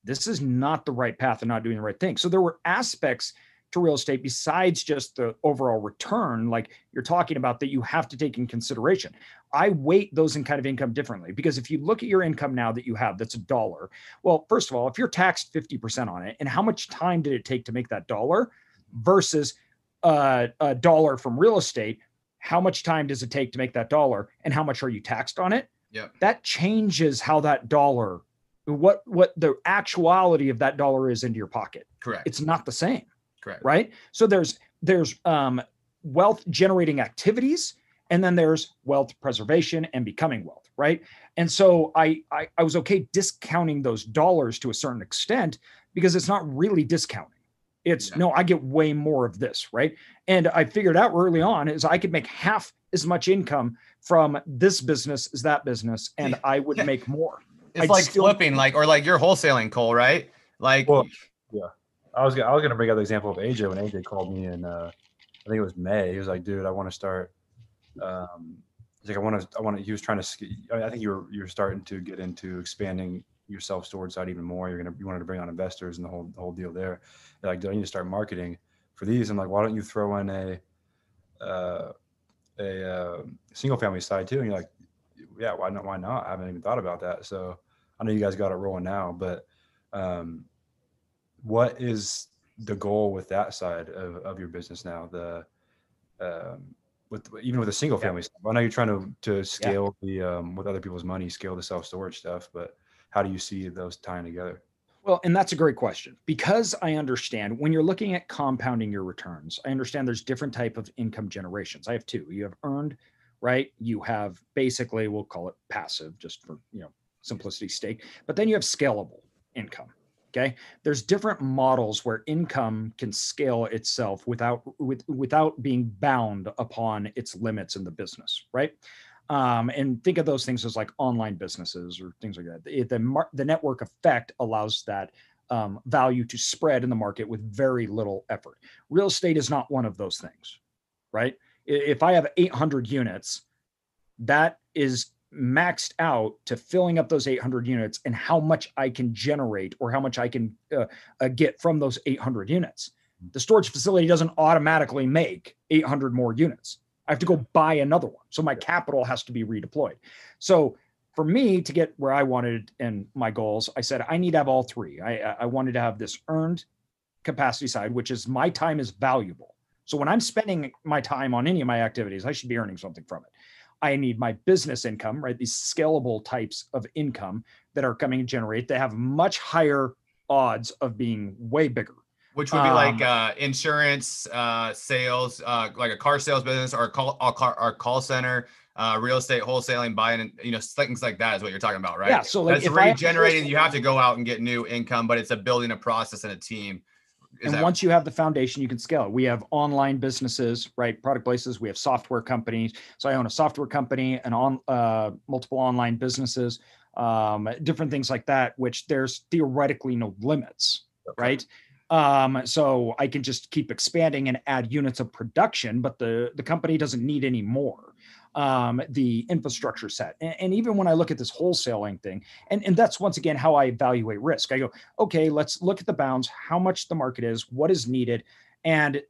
this is not the right path and not doing the right thing. So there were aspects to real estate besides just the overall return, like you're talking about, that you have to take in consideration. I weight those in kind of income differently because if you look at your income now that you have, that's a dollar. Well, first of all, if you're taxed 50% on it, and how much time did it take to make that dollar versus uh, a dollar from real estate, how much time does it take to make that dollar and how much are you taxed on it? Yeah that changes how that dollar what what the actuality of that dollar is into your pocket. Correct. It's not the same. Correct. Right? So there's there's um wealth generating activities and then there's wealth preservation and becoming wealth right and so I, I i was okay discounting those dollars to a certain extent because it's not really discounting it's yeah. no, I get way more of this, right? And I figured out early on is I could make half as much income from this business as that business, and I would yeah. make more. It's I'd like still- flipping, like or like you're wholesaling, Cole, right? Like, well, yeah. I was I was gonna bring up the example of AJ when AJ called me in, uh, I think it was May. He was like, "Dude, I want to start." Um, like, "I want to, I want to." He was trying to. I think you're you're starting to get into expanding your self storage side even more. You're gonna you wanted to bring on investors and the whole the whole deal there. They're like, do I need to start marketing for these? I'm like, why don't you throw in a uh, a uh, single family side too? And you're like, yeah, why not? Why not? I haven't even thought about that. So I know you guys got it rolling now, but um, what is the goal with that side of, of your business now? The um, with even with a single family yeah. I know you're trying to to scale yeah. the um, with other people's money, scale the self storage stuff, but how do you see those tying together? Well, and that's a great question because I understand when you're looking at compounding your returns, I understand there's different type of income generations. I have two. You have earned, right? You have basically we'll call it passive just for, you know, simplicity's sake, but then you have scalable income. Okay? There's different models where income can scale itself without with, without being bound upon its limits in the business, right? Um, and think of those things as like online businesses or things like that. The, the, network effect allows that um, value to spread in the market with very little effort. Real estate is not one of those things, right? If I have 800 units, that is maxed out to filling up those 800 units and how much I can generate or how much I can uh, uh, get from those 800 units. The storage facility doesn't automatically make 800 more units. I have to go buy another one. So my capital has to be redeployed. So for me to get where I wanted and my goals, I said I need to have all three. I, I wanted to have this earned capacity side, which is my time is valuable. So when I'm spending my time on any of my activities, I should be earning something from it. I need my business income, right? These scalable types of income that are coming to generate. They have much higher odds of being way bigger which would be um, like uh, insurance, uh, sales, uh, like a car sales business or a call, a car, our call center, uh, real estate wholesaling, buying, you know, things like that is what you're talking about, right? Yeah. So like that's regenerating. you have to go out and get new income, but it's a building a process and a team. And that- once you have the foundation, you can scale it. We have online businesses, right? Product places. We have software companies. So I own a software company and on uh, multiple online businesses, um, different things like that. Which there's theoretically no limits, right? Um, so I can just keep expanding and add units of production, but the the company doesn't need any more. Um, the infrastructure set, and, and even when I look at this wholesaling thing, and and that's once again how I evaluate risk. I go, okay, let's look at the bounds, how much the market is, what is needed. And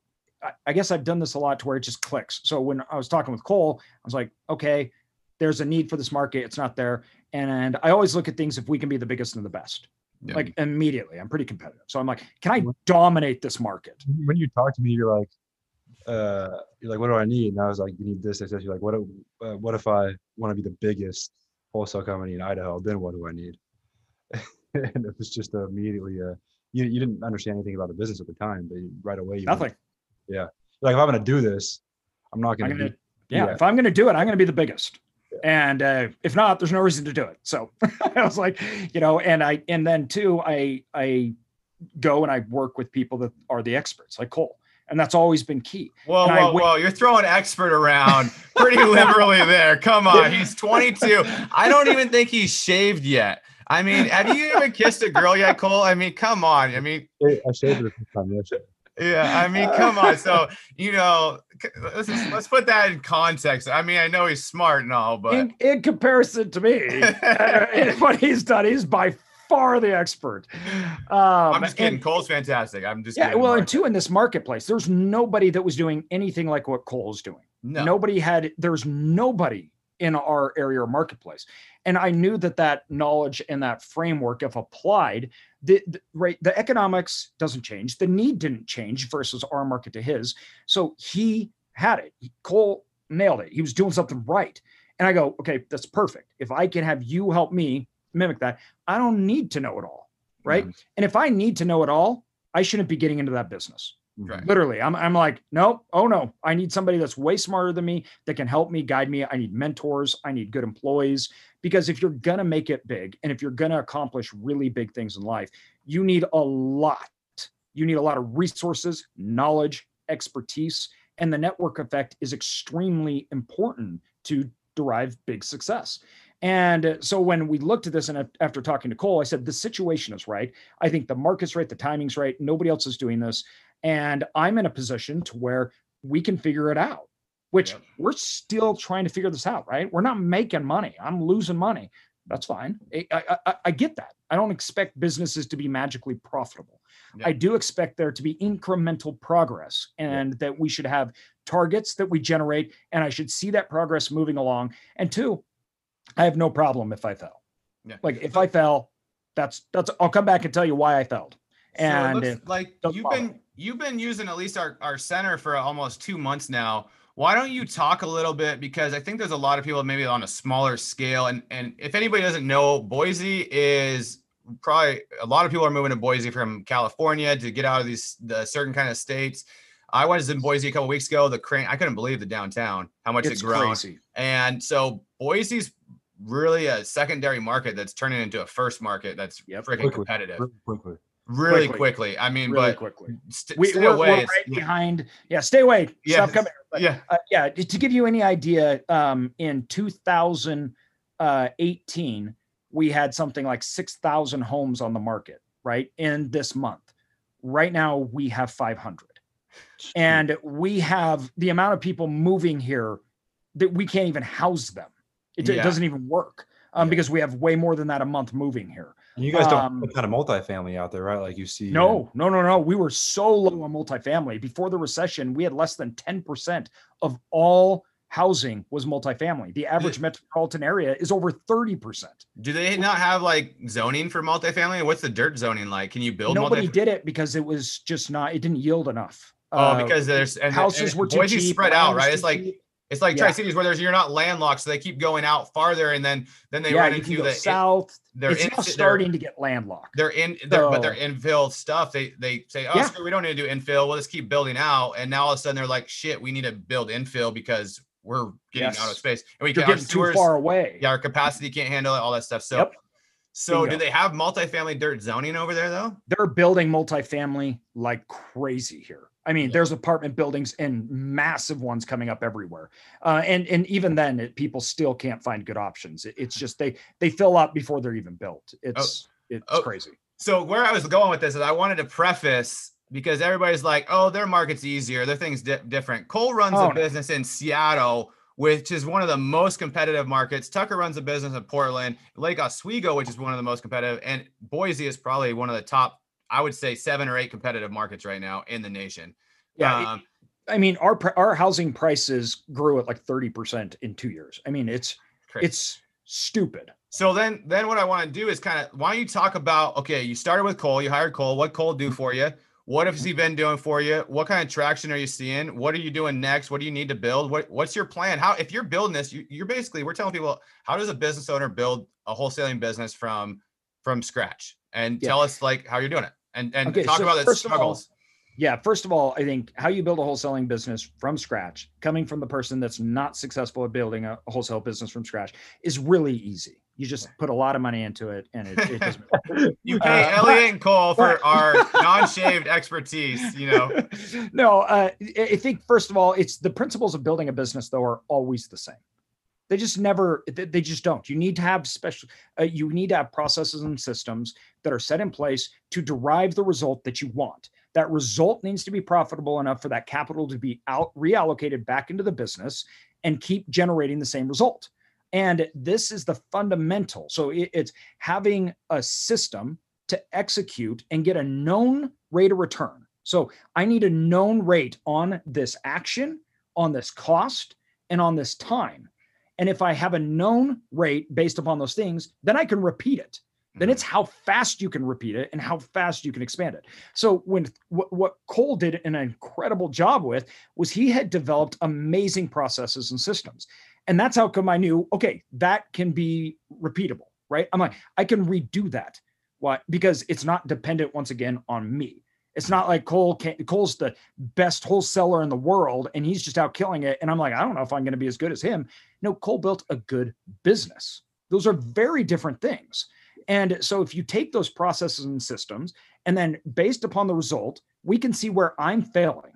I, I guess I've done this a lot to where it just clicks. So when I was talking with Cole, I was like, okay, there's a need for this market. It's not there. And I always look at things if we can be the biggest and the best, Yeah. like immediately. I'm pretty competitive. So I'm like, can I dominate this market? when you talk to me, you're like, uh, you're like, what do I need? And I was like, you need this. this, this. You're like, what? if- Uh, what if I want to be the biggest wholesale company in Idaho? Then what do I need? and it was just immediately, uh, you you didn't understand anything about the business at the time, but you- right away, you went, Nothing. like, if I'm going to do this, I'm not going to. gonna, yeah, yeah. if I'm gonna do it, I'm gonna be the biggest. And uh, if not, there's no reason to do it. So I was like, you know, and I and then too, I I go and I work with people that are the experts, like Cole, and that's always been key. Whoa, And whoa, went- whoa! You're throwing expert around pretty liberally there. Come on, he's 22. I don't even think he's shaved yet. I mean, have you even kissed a girl yet, Cole? I mean, come on. I mean, I shaved it the time yesterday. yeah. I mean, come on. So you know, let's just, let's put that in context. I mean, I know he's smart and all, but in, in comparison to me, uh, what he's done, he's by far the expert. Um, I'm just kidding. and- Cole's fantastic. I'm just yeah, kidding, well, and two in this marketplace, there's nobody that was doing anything like what Cole's doing. no, Nobody had. There's nobody in our area or marketplace, and I knew that that knowledge and that framework, if applied, the, the right the economics doesn't change, the need didn't change versus our market to his. So he had it. Cole nailed it. He was doing something right, and I go, okay, that's perfect. If I can have you help me mimic that, I don't need to know it all, right? Mhm. And if I need to know it all, I shouldn't be getting into that business. Right. Literally, I'm, I'm like, nope, oh no, I need somebody that's way smarter than me that can help me, guide me. I need mentors, I need good employees. Because if you're gonna make it big and if you're gonna accomplish really big things in life, you need a lot. You need a lot of resources, knowledge, expertise, and the network effect is extremely important to derive big success. And so when we looked at this and after talking to Cole, I said, the situation is right. I think the market's right, the timing's right. Nobody else is doing this. And I'm in a position to where we can figure it out, which Yep. we're still trying to figure this out, right? We're not making money. I'm losing money. That's fine. I, I, I, get that. I don't expect businesses to be magically profitable. Yep. I do expect there to be incremental progress and that we should have targets that we generate. And I should see that progress moving along. And two, I have no problem if I fell. Yeah. Like if I fell, that's that's I'll come back and tell you why I failed. So it And it like you've been you've been using at least our, our center for almost two months now. Why don't you talk a little bit? Because I think there's a lot of people maybe on a smaller scale. And and if anybody doesn't know, Boise is probably a lot of people are moving to Boise from California to get out of these the certain kind of states. I was in Boise a couple weeks ago. The crane, I couldn't believe the downtown, how much it's it grown. crazy. And so Boise's really a secondary market that's turning into a first market that's Yep. freaking Quickly. competitive Really quickly. really Quickly. quickly. I mean, Really but quickly. st- We, stay we're, away. we're It's- right behind. Yeah, stay away. Yeah. Stop coming. But, yeah, uh, yeah. To give you any idea, um, in 2018, we had something like 6,000 homes on the market, right? In this month. Right now, we have 500. And we have the amount of people moving here that we can't even house them. It, it doesn't even work um, Yeah. because we have way more than that a month moving here. And you guys don't Um, have the kind of multifamily out there, right? Like you see. No, no, no, no. We were so low on multifamily. Before the recession, we had less than 10% of all housing was multifamily. The average metropolitan area is over 30%. do they not have like zoning for multifamily? What's the dirt zoning like? Can you build Nobody multi? did it because it was just not, it didn't yield enough. Oh, Uh, because there's and houses and were too Boise's cheap. spread out, right? too It's like cheap. It's like Yeah. Tri Cities where there's you're not landlocked, so they keep going out farther, and then then they yeah, run into the south. they're It's in, now they're- starting to get landlocked. They're in, they're, but they're infill stuff. They they say, oh, Yeah. screw, we don't need to do infill. We'll just keep building out. And now all of a sudden they're like, shit, we need to build infill because we're getting out of space and we You're can our too far away. yeah, our capacity can't handle it, all that stuff. So, Yep. So Bingo. do they have multifamily dirt zoning over there though? They're building multifamily like crazy here. I mean, Yeah. there's apartment buildings and massive ones coming up everywhere. Uh, and and even then, it, people still can't find good options. It- it's just they they fill up before they're even built. It's it's Oh. crazy. So where I was going with this is I wanted to preface because everybody's like, oh, their market's easier, their thing's di- different. Cole runs Oh, a no. business in Seattle, which is one of the most competitive markets. Tucker runs a business in Portland, Lake Oswego, which is one of the most competitive, and Boise is probably one of the top, I would say, seven or eight competitive markets right now in the nation. Yeah, Um, I mean, our our housing prices grew at like thirty percent in two years. I mean, it's crazy. it's stupid. So then, then what I want to do is kind of why don't you talk about okay, you started with Cole, you hired Cole. What Cole do for you? What has he been doing for you? What kind of traction are you seeing? What are you doing next? What do you need to build? What What's your plan? How if you're building this, you, you're basically we're telling people how does a business owner build a wholesaling business from from scratch? And Yeah. tell us like how you're doing it, and and Okay, talk so about the of all, struggles. Yeah, first of all, I think how you build a wholesaling business from scratch, coming from the person that's not successful at building a wholesale business from scratch, is really easy. You just put a lot of money into it, and it, it doesn't. you pay uh, Elliot and Cole for our non-shaved expertise. You know, no, uh, I think first of all, it's the principles of building a business though are always the same. They just never, they just don't. You need to have special, uh, you need to have processes and systems that are set in place to derive the result that you want. That result needs to be profitable enough for that capital to be out reallocated back into the business and keep generating the same result. And this is the fundamental. So it- it's having a system to execute and get a known rate of return. So I need a known rate on this action, on this cost, and on this time. And if I have a known rate based upon those things, then I can repeat it. Then Mm-hmm. it's how fast you can repeat it and how fast you can expand it. So when what, what Cole did an incredible job with was he had developed amazing processes and systems. And that's how come I knew, okay, that can be repeatable, right? I'm like, I can redo that. Why? Because it's not dependent once again on me. It's not like Cole Cole's the best wholesaler in the world and he's just out killing it. And I'm like, I don't know if I'm going to be as good as him. No, Cole built a good business. Those are very different things. And so if you take those processes and systems, and then based upon the result, we can see where I'm failing.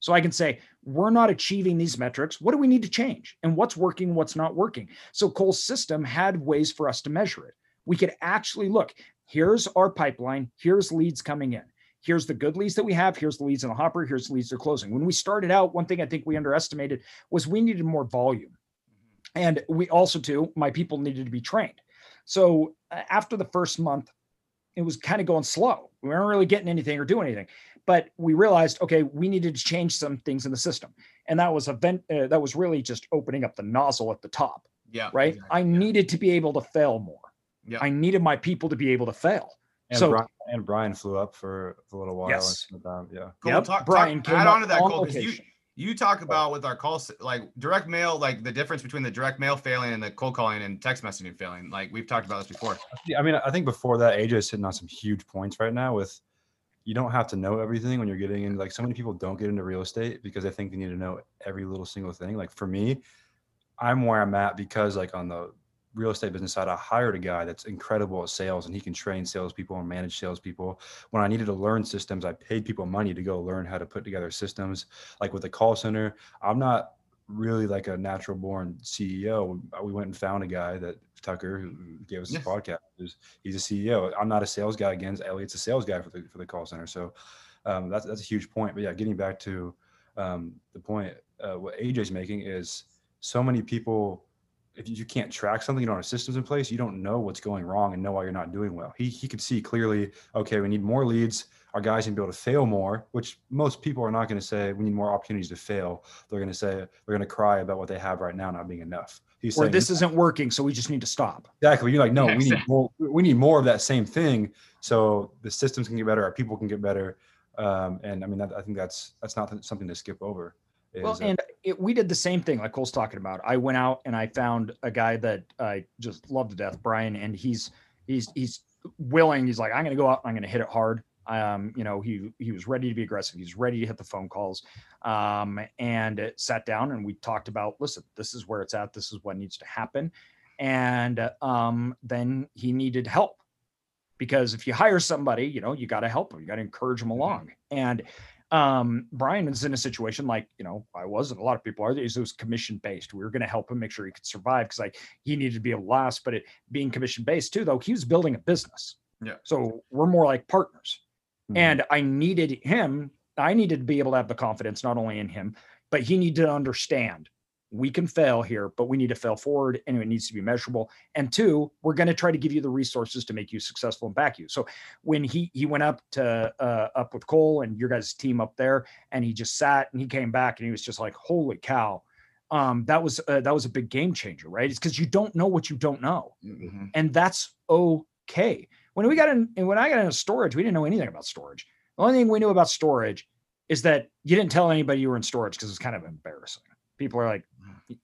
So I can say, we're not achieving these metrics. What do we need to change? And what's working, what's not working? So Cole's system had ways for us to measure it. We could actually look, here's our pipeline, here's leads coming in. Here's the good leads that we have. Here's the leads in the hopper. Here's the leads they're closing. When we started out, one thing I think we underestimated was we needed more volume. And we also, too, my people needed to be trained. So uh, after the first month, it was kind of going slow. We weren't really getting anything or doing anything. But we realized, okay, we needed to change some things in the system, and that was a vent. Uh, that was really just opening up the nozzle at the top, yeah, right? exactly, I yeah. needed to be able to fail more. Yeah. I needed my people to be able to fail. And, So- Brian, and Brian flew up for, for a little while. Yes. spent time- um, yeah. Cool. Yep, Talk, Brian talk, came add on to that, on Cole, because you you talk about with our calls like direct mail, like the difference between the direct mail failing and the cold calling and text messaging failing. Like we've talked about this before. Yeah, I mean, I think before that, AJ is hitting on some huge points right now. With you don't have to know everything when you're getting in. Like so many people don't get into real estate because they think they need to know every little single thing. Like for me, I'm where I'm at because like on the real estate business side, I hired a guy that's incredible at sales and he can train salespeople and manage salespeople. When I needed to learn systems, I paid people money to go learn how to put together systems. Like with the call center, I'm not really like a natural born CEO. We went and found a guy that Tucker who gave us this podcast. He's- He's a CEO. I'm not a sales guy. Again, Elliot's a sales guy for the for the call center. So um, that's that's a huge point. But yeah, getting back to um, the point, uh, what AJ's making is so many people. If you can't track something, you don't have systems in place, you don't know what's going wrong and know why you're not doing well. He he could see clearly. Okay, we need more leads. Our guys can be able to fail more, which most people are not going to say. We need more opportunities to fail. They're going to say they're going to cry about what they have right now not being enough. He's Or saying this isn't working, so we just need to stop. Exactly. You're like, no, we need more. We need more of that same thing, so the systems can get better, our people can get better, um, and I mean, that, I think that's that's not something to skip over. Is, Well, and it, we did the same thing, like Cole's talking about. I went out and I found a guy that I just love to death, Brian, and he's he's he's willing. He's like, I'm going to go out. and I'm going to hit it hard. Um, you know, he he was ready to be aggressive. He's ready to hit the phone calls. Um, and sat down and we talked about, listen, this is where it's at. This is what needs to happen. And um, then he needed help. because if you hire somebody, you know, you got to help them, you got to encourage them Mhm. along. And um, Brian was in a situation like, you know, I was, and a lot of people are, it was commission based. We were going to help him make sure he could survive because like he needed to be able to last, but it being commission based too, though, he was building a business. Yeah. So we're more like partners. Mhm. And I needed him, I needed to be able to have the confidence not only in him, but he needed to understand we can fail here, but we need to fail forward and it needs to be measurable. And two, we're going to try to give you the resources to make you successful and back you. So when he he went up to uh, up with Cole and your guys' team up there, and he just sat and he came back and he was just like, "Holy cow!" Um, that was uh, that was a big game changer, right? It's because you don't know what you don't know, Mhm. and that's okay. When we got in, when I got into storage, we didn't know anything about storage. The only thing we knew about storage is that you didn't tell anybody you were in storage because it's kind of embarrassing. People are like,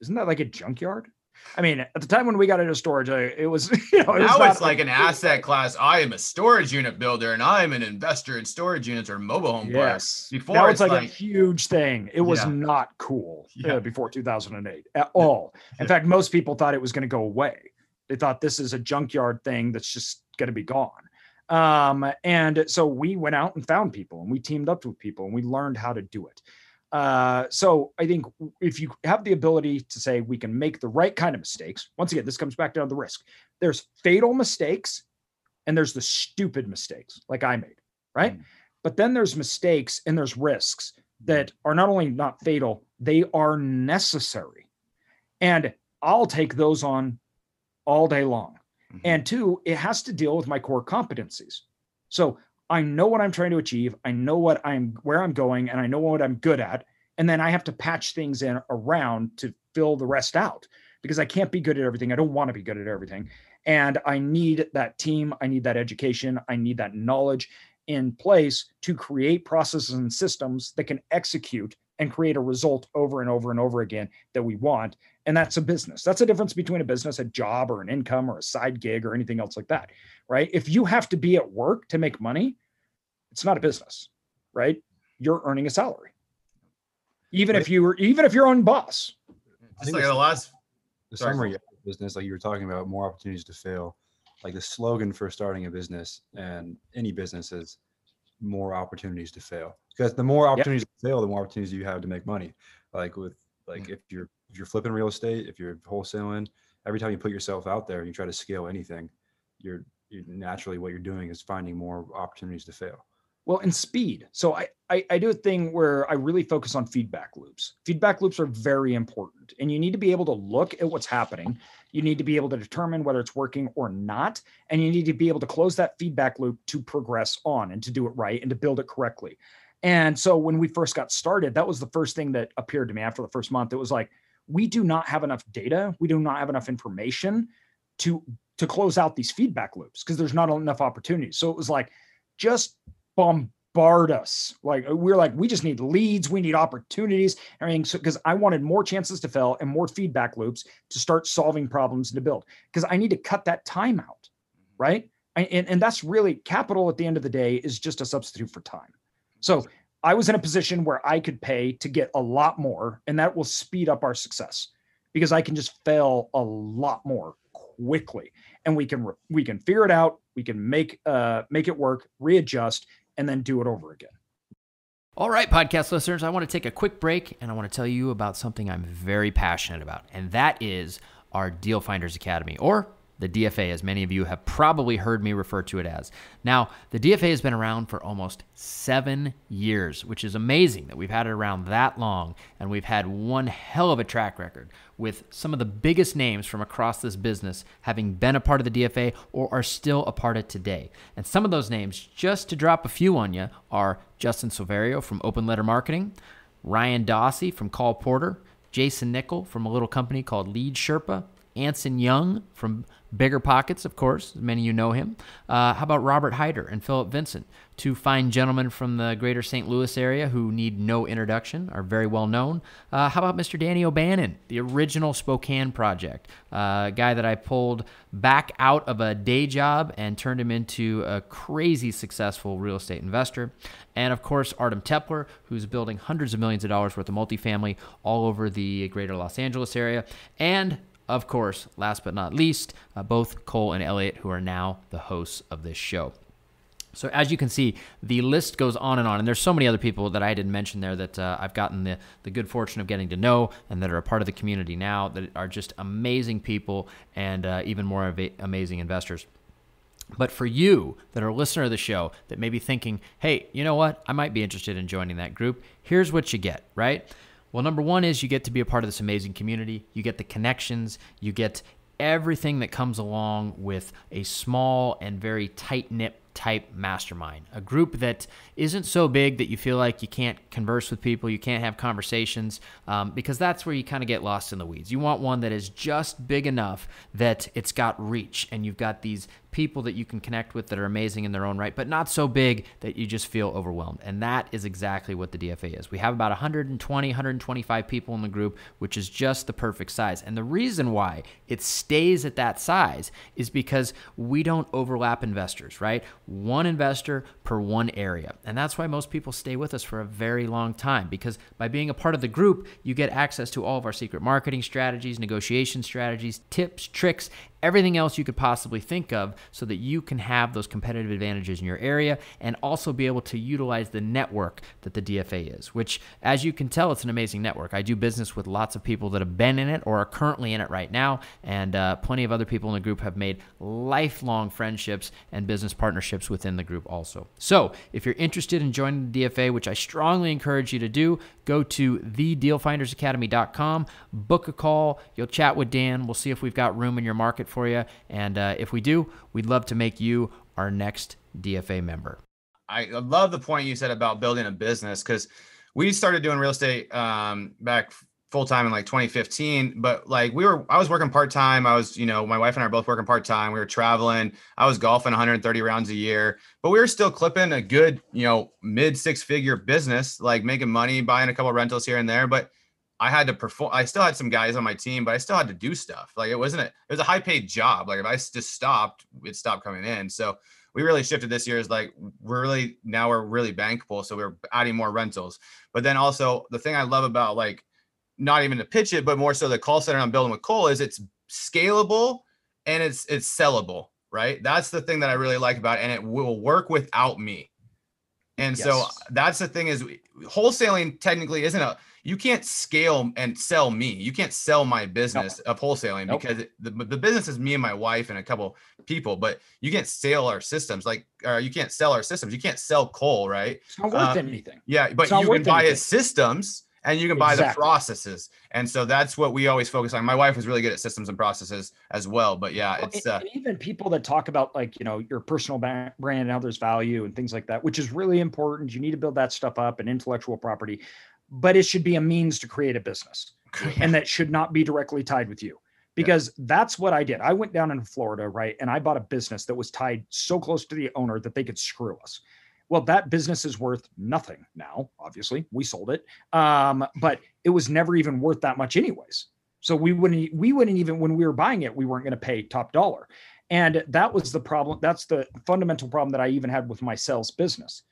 "Isn't that like a junkyard?" I mean, at the time when we got into storage, it was you know it now it's like an asset class. I am a storage unit builder and I'm an investor in storage units or mobile home parks. Yes. Before now it's it's like, a huge thing. It was Yeah. not cool uh, before 2008 at all. In Yeah. fact, most people thought it was going to go away. They thought this is a junkyard thing that's just going to be gone. Um, and so we went out and found people and we teamed up with people and we learned how to do it. Uh, so I think if you have the ability to say we can make the right kind of mistakes, once again, this comes back down to the risk. There's fatal mistakes and there's the stupid mistakes like I made, right? Mm. But then there's mistakes and there's risks that are not only not fatal, they are necessary. And I'll take those on all day long. Mhm. And two, it has to deal with my core competencies. So I know what I'm trying to achieve, I know what I'm where I'm going, and I know what I'm good at. And then I have to patch things in around to fill the rest out because I can't be good at everything. I don't want to be good at everything. And I need that team, I need that education, I need that knowledge in place to create processes and systems that can execute and create a result over and over and over again that we want. And that's a business. That's a difference between a business, a job, or an income, or a side gig, or anything else like that, right? If you have to be at work to make money, it's not a business, right? You're earning a salary. Even if you were, even if you're own boss. Just like the last the Sorry, summary of business, like you were talking about, more opportunities to fail. Like the slogan for starting a business and any business is more opportunities to fail. Because the more opportunities to fail, the more opportunities you have to make money. Like with like mm. if you're if you're flipping real estate, if you're wholesaling, every time you put yourself out there and you try to scale anything, you're, you're naturally what you're doing is finding more opportunities to fail. Well, and speed. So I, I I do a thing where I really focus on feedback loops. Feedback loops are very important, and you need to be able to look at what's happening. You need to be able to determine whether it's working or not, and you need to be able to close that feedback loop to progress on and to do it right and to build it correctly. And so when we first got started, that was the first thing that appeared to me after the first month. It was like we do not have enough data, we do not have enough information to to close out these feedback loops because there's not enough opportunities. So it was like just bombard us. Like uh, we're like, we just need leads, we need opportunities, everything. So because I wanted more chances to fail and more feedback loops to start solving problems and to build. Because I need to cut that time out, right? And, and that's really capital at the end of the day is just a substitute for time. So I was in a position where I could pay to get a lot more, and that will speed up our success because I can just fail a lot more quickly, and we can we can figure it out. We can make uh make it work, readjust, and then do it over again. All right, podcast listeners, I want to take a quick break and I want to tell you about something I'm very passionate about, and that is our Deal Finders Academy, or the DFA, as many of you have probably heard me refer to it as. Now, the DFA has been around for almost seven years, which is amazing that we've had it around that long, and we've had one hell of a track record with some of the biggest names from across this business having been a part of the DFA or are still a part of today. And some of those names, just to drop a few on you, are Justin Silverio from Open Letter Marketing, Ryan Dossey from Call Porter, Jason Nickel from a little company called Lead Sherpa, Anson Young from Bigger Pockets, of course, many of you know him. Uh, how about Robert Hyder and Philip Vincent, two fine gentlemen from the greater St. Louis area who need no introduction, are very well known. Uh, how about Mr. Danny O'Bannon, the original Spokane project, uh, guy that I pulled back out of a day job and turned him into a crazy successful real estate investor. And of course, Artem Tepler, who's building hundreds of millions of dollars worth of multifamily all over the greater Los Angeles area. And of course, last but not least, uh, both Cole and Elliot, who are now the hosts of this show. So as you can see, the list goes on and on, and there's so many other people that I didn't mention there that uh, I've gotten the, the good fortune of getting to know and that are a part of the community now that are just amazing people and uh, even more av- amazing investors. But for you that are a listener of the show that may be thinking, hey, you know what? I might be interested in joining that group. Here's what you get, right? Well, number one is you get to be a part of this amazing community. You get the connections, you get everything that comes along with a small and very tight knit type mastermind, a group that isn't so big that you feel like you can't converse with people, you can't have conversations, um, because that's where you kind of get lost in the weeds. You want one that is just big enough that it's got reach and you've got these people that you can connect with that are amazing in their own right, but not so big that you just feel overwhelmed. And that is exactly what the DFA is. We have about 120, 125 people in the group, which is just the perfect size. And the reason why it stays at that size is because we don't overlap investors, right? One investor per one area. And that's why most people stay with us for a very long time because by being a part of the group, you get access to all of our secret marketing strategies, negotiation strategies, tips, tricks, everything else you could possibly think of so that you can have those competitive advantages in your area and also be able to utilize the network that the DFA is, which, as you can tell, it's an amazing network. I do business with lots of people that have been in it or are currently in it right now, and uh, plenty of other people in the group have made lifelong friendships and business partnerships within the group also. So, if you're interested in joining the DFA, which I strongly encourage you to do, go to thedealfindersacademy.com, book a call, you'll chat with Dan. We'll see if we've got room in your market for you. And uh, if we do, we'd love to make you our next DFA member. I love the point you said about building a business because we started doing real estate um, back full time in like 2015. But like we were, I was working part time. I was, you know, my wife and I are both working part time. We were traveling. I was golfing 130 rounds a year, but we were still clipping a good, you know, mid six figure business, like making money, buying a couple rentals here and there. But I had to perform. I still had some guys on my team, but I still had to do stuff. Like it wasn't a, it was a high paid job. Like if I just stopped, it stopped coming in. So we really shifted this year is like we're really now we're really bankable. So we're adding more rentals. But then also the thing I love about like not even to pitch it, but more so the call center I'm building with Cole is it's scalable and it's it's sellable, right? That's the thing that I really like about it, and it will work without me. And so that's the thing is wholesaling technically isn't a you can't scale and sell me. You can't sell my business of wholesaling Nope. because the, the business is me and my wife and a couple people, but you can't sell our systems. Like uh, you can't sell our systems. You can't sell Cole, right? It's not worth Uh, anything. Yeah, but you can buy anything. his systems and you can buy the processes. And so that's what we always focus on. My wife was really good at systems and processes as well. But yeah, it's and- uh, and even people that talk about like you know your personal brand and others value and things like that which is really important you need to build that stuff up and intellectual property but it should be a means to create a business and that should not be directly tied with you because that's what i did i went down in florida right and i bought a business that was tied so close to the owner that they could screw us well that business is worth nothing now obviously. We sold it. Um, but it was never even worth that much anyways. So we wouldn't we wouldn't even when we were buying it we weren't going to pay top dollar. And that was the problem that's the fundamental problem that i even had with my sales business.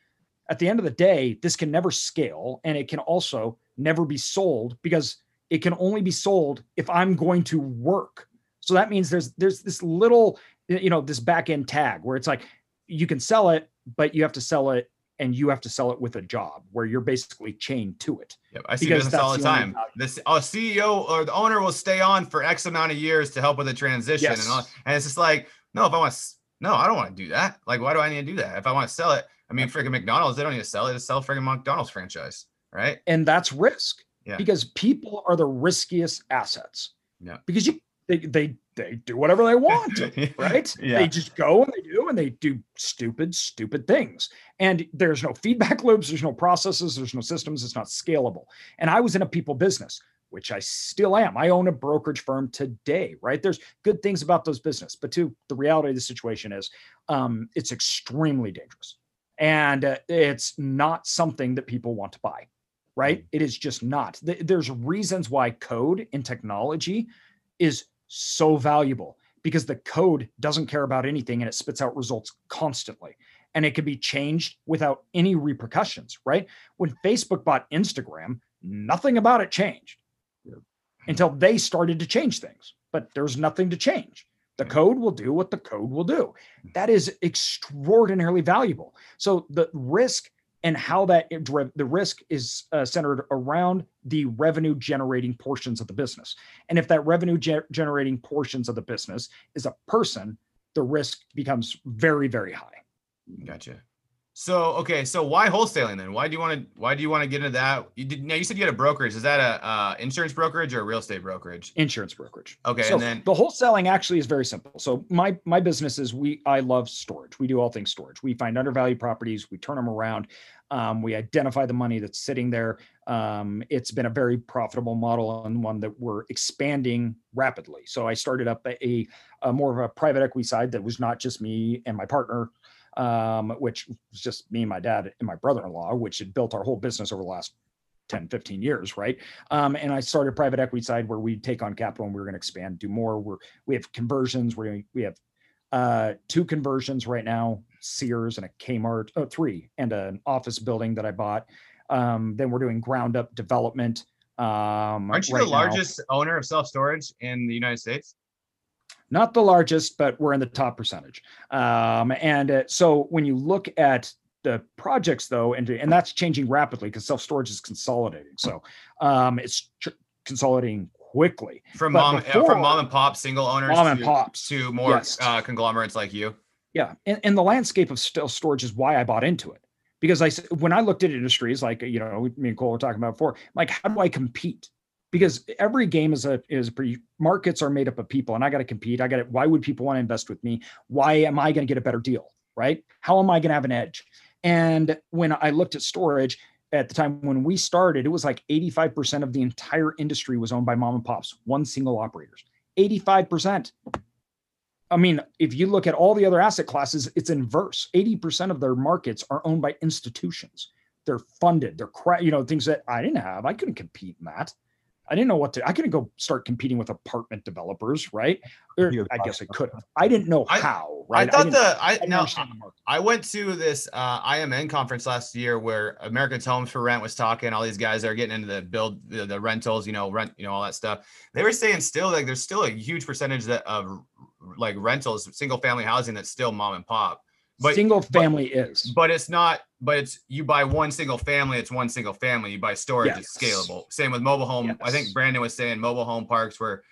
At the end of the day this can never scale and it can also never be sold because it can only be sold if i'm going to work. So that means there's there's this little you know this back end tag where it's like you can sell it but you have to sell it and you have to sell it with a job where you're basically chained to it Yep, I see business all the time. This a CEO or the owner will stay on for X amount of years to help with the transition, Yes. and all, and it's just like, no, if I want, to, no, I don't want to do that. Like, why do I need to do that? If I want to sell it, I mean, freaking McDonald's, they don't need to sell it; just sell freaking McDonald's franchise, right? and that's risk Yeah. because people are the riskiest assets Yeah. because you they they they do whatever they want right? Yeah. they just go and they do and they do stupid stupid things. And there's no feedback loops there's no processes there's no systems it's not scalable. And i was in a people business which i still am. I own a brokerage firm today right? There's good things about those business but two the reality of the situation is um, it's extremely dangerous. And uh, it's not something that people want to buy right? It is just not. Th- there's reasons why code in technology is so valuable because the code doesn't care about anything and it spits out results constantly and it can be changed without any repercussions right when facebook bought instagram nothing about it changed Yep. until they started to change things but there's nothing to change. The code will do what the code will do. That is extraordinarily valuable. So the risk and how that the risk is uh, centered around the revenue generating portions of the business. And if that revenue ge- generating portions of the business is a person, the risk becomes very very high. Gotcha. So okay, so why wholesaling then? Why do you want to why do you want to get into that? You did now you said you had a brokerage. Is that a uh, insurance brokerage or a real estate brokerage? Insurance brokerage. Okay, so and then the wholesaling actually is very simple. So my my business is we I love storage. We do all things storage. We find undervalued properties, we turn them around, um, we identify the money that's sitting there. Um, it's been a very profitable model and one that we're expanding rapidly. So I started up a, a, a more of a private equity side that was not just me and my partner um, which was just me and my dad and my brother-in-law, which had built our whole business over the last 10, 15 years, right? Um, and I started private equity side where we take on capital and we are going to expand, do more. We're we have conversions. We're we have uh, two conversions right now: Sears and a Kmart, oh, three, and an office building that I bought. Um, then we're doing ground up development. Um, Aren't you right the largest now. owner of self storage in the United States? Not the largest, but we're in the top percentage. Um, and uh, so when you look at the projects though, and, and that's changing rapidly because self-storage is consolidating. So um, it's tr- consolidating quickly. From mom, before, from mom and pop single owners mom to, and pops to more yes. uh, conglomerates like you. Yeah. And, and the landscape of self storage is why I bought into it. Because I, when I looked at industries like, you know, me and Cole were talking about before, like, how do I compete? Because every game is a is pretty markets are made up of people and i got to compete i got to why would people want to invest with me why am i going to get a better deal right how am i going to have an edge and when i looked at storage at the time when we started it was like 85% of the entire industry was owned by mom and pops one single operators 85% I mean, if you look at all the other asset classes, it's inverse. 80% of their markets are owned by institutions. They're funded. They're, cra- you know, things that I didn't have. I couldn't compete in that. I didn't know what to. I couldn't go start competing with apartment developers, right? Or, I guess I could. I didn't know I, how. Right? I thought I the I, I now I went to this uh, IMN conference last year where America's Homes for Rent was talking. All these guys are getting into the build the, the, rentals, you know, rent, you know, all that stuff. They were saying still like there's still a huge percentage that of like rentals, single family housing that's still mom and pop. But single family but, is. But it's not, but it's you buy one single family, it's one single family. You buy storage, yes. it's scalable. Same with mobile home. Yes. I think Brandon was saying mobile home parks were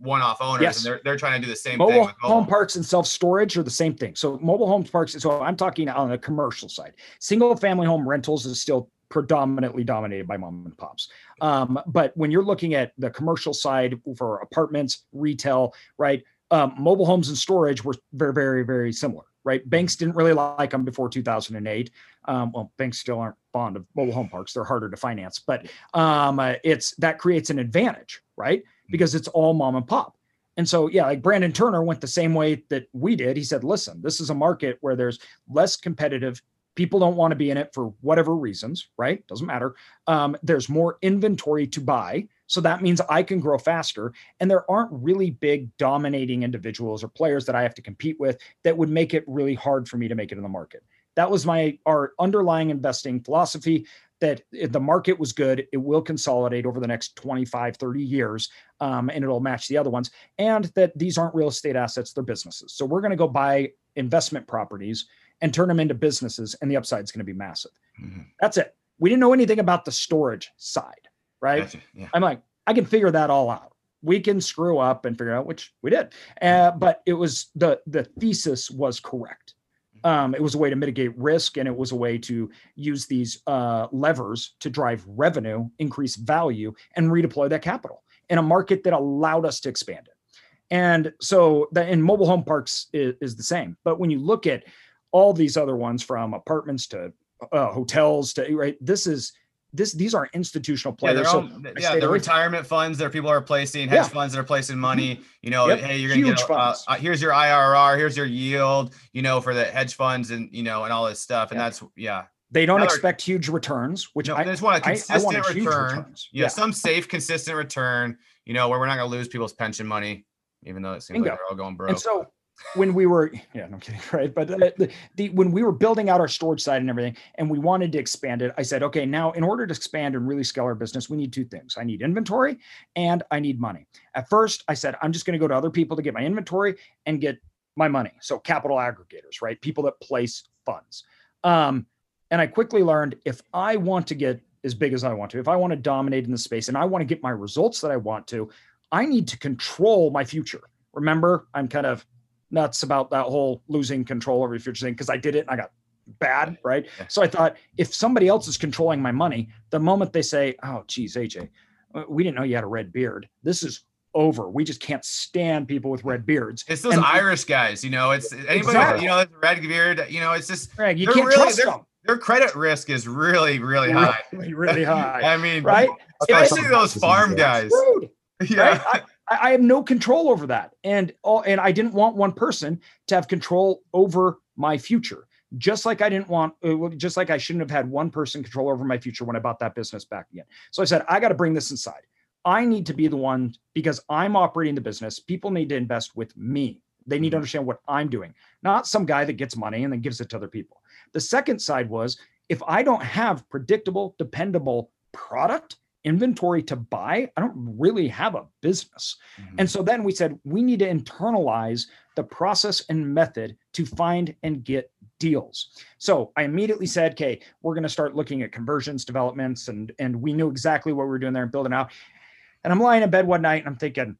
one-off owners yes. and they're, they're trying to do the same mobile thing mobile home parks and self-storage are the same thing so mobile home parks so i'm talking on the commercial side single family home rentals is still predominantly dominated by mom and pops um, but when you're looking at the commercial side for apartments retail right um, mobile homes and storage were very very very similar right? Banks didn't really like them before 2008. Um, well, banks still aren't fond of mobile home parks; they're harder to finance, but um, uh, it's that creates an advantage, right? Mm-hmm. Because it's all mom and pop. And so, yeah, like Brandon Turner went the same way that we did. He said, listen, this is a market where there's less competitive. People don't want to be in it for whatever reasons, right? Doesn't matter. Um, there's more inventory to buy. So that means I can grow faster. And there aren't really big dominating individuals or players that I have to compete with that would make it really hard for me to make it in the market. That was my our underlying investing philosophy that if the market was good, it will consolidate over the next 25, 30 years, um, and it'll match the other ones. And that these aren't real estate assets, they're businesses. So we're going to go buy investment properties and turn them into businesses, and the upside is going to be massive. Mm-hmm. That's it. We didn't know anything about the storage side right? Gotcha. Yeah. I'm like, I can figure that all out. We can screw up and figure out which we did, uh, but it was the the thesis was correct. Um, it was a way to mitigate risk, and it was a way to use these uh, levers to drive revenue, increase value, and redeploy that capital in a market that allowed us to expand it. And so, the in mobile home parks is, is the same. But when you look at all these other ones, from apartments to uh, hotels to right, this is this these are institutional players. Yeah, own, so yeah the retirement funds that people are placing, hedge yeah. funds that are placing money. Mm-hmm. You know, yep. hey, you're gonna Huge get uh, uh, here's your IRR, here's your yield. You know, for the hedge funds and you know and all this stuff, and yeah. that's yeah. They don't Another, expect huge returns, which no, I just want a consistent I, I return. Yeah, yeah, some safe, consistent return. You know, where we're not gonna lose people's pension money, even though it seems Bingo. like they're all going broke. And so when we were yeah no I'm kidding right? But uh, the, the when we were building out our storage side and everything and we wanted to expand it i said okay now in order to expand and really scale our business we need two things. I need inventory and i need money. At first i said i'm just going to go to other people to get my inventory and get my money. So capital aggregators right? People that place funds. Um, and i quickly learned if i want to get as big as i want to if i want to dominate in the space and i want to get my results that i want to i need to control my future. Remember i'm kind of nuts about that whole losing control over your future thing because I did it and I got bad, right? Yeah. So I thought if somebody else is controlling my money, the moment they say, "Oh, geez, AJ, uh, we didn't know you had a red beard. This is over. We just can't stand people with red beards." It's those And- Irish guys, you know. It's anybody, Exactly. you know, that's red beard. You know, it's just Greg, you can't really- trust them. their credit risk is really, really high. Really, really high, I mean, right? especially those farm guys. Screwed. Yeah. right? I, I have no control over that, and all, and I didn't want one person to have control over my future. Just like I didn't want, uh, just like I shouldn't have had one person control over my future when I bought that business back again. So I said, I got to bring this inside. I need to be the one because I'm operating the business. People need to invest with me. They need to Mhm. understand what I'm doing, not some guy that gets money and then gives it to other people. The second side was if I don't have predictable, dependable product inventory to buy, I don't really have a business. Mhm. And so then we said we need to internalize the process and method to find and get deals. So I immediately said, okay, we're going to start looking at conversions, developments, and and we knew exactly what we were doing there and building out. And I'm lying in bed one night and I'm thinking,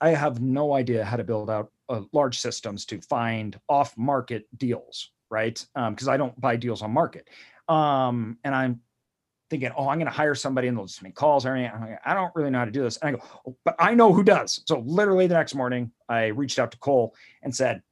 I have no idea how to build out uh, large systems to find off-market deals, right? Because I don't buy deals on market. Um, and I'm thinking, oh, I'm going to hire somebody and they'll just make calls or anything. I'm I don't really know how to do this. And I go, oh, but I know who does. So literally the next morning, I reached out to Cole and said,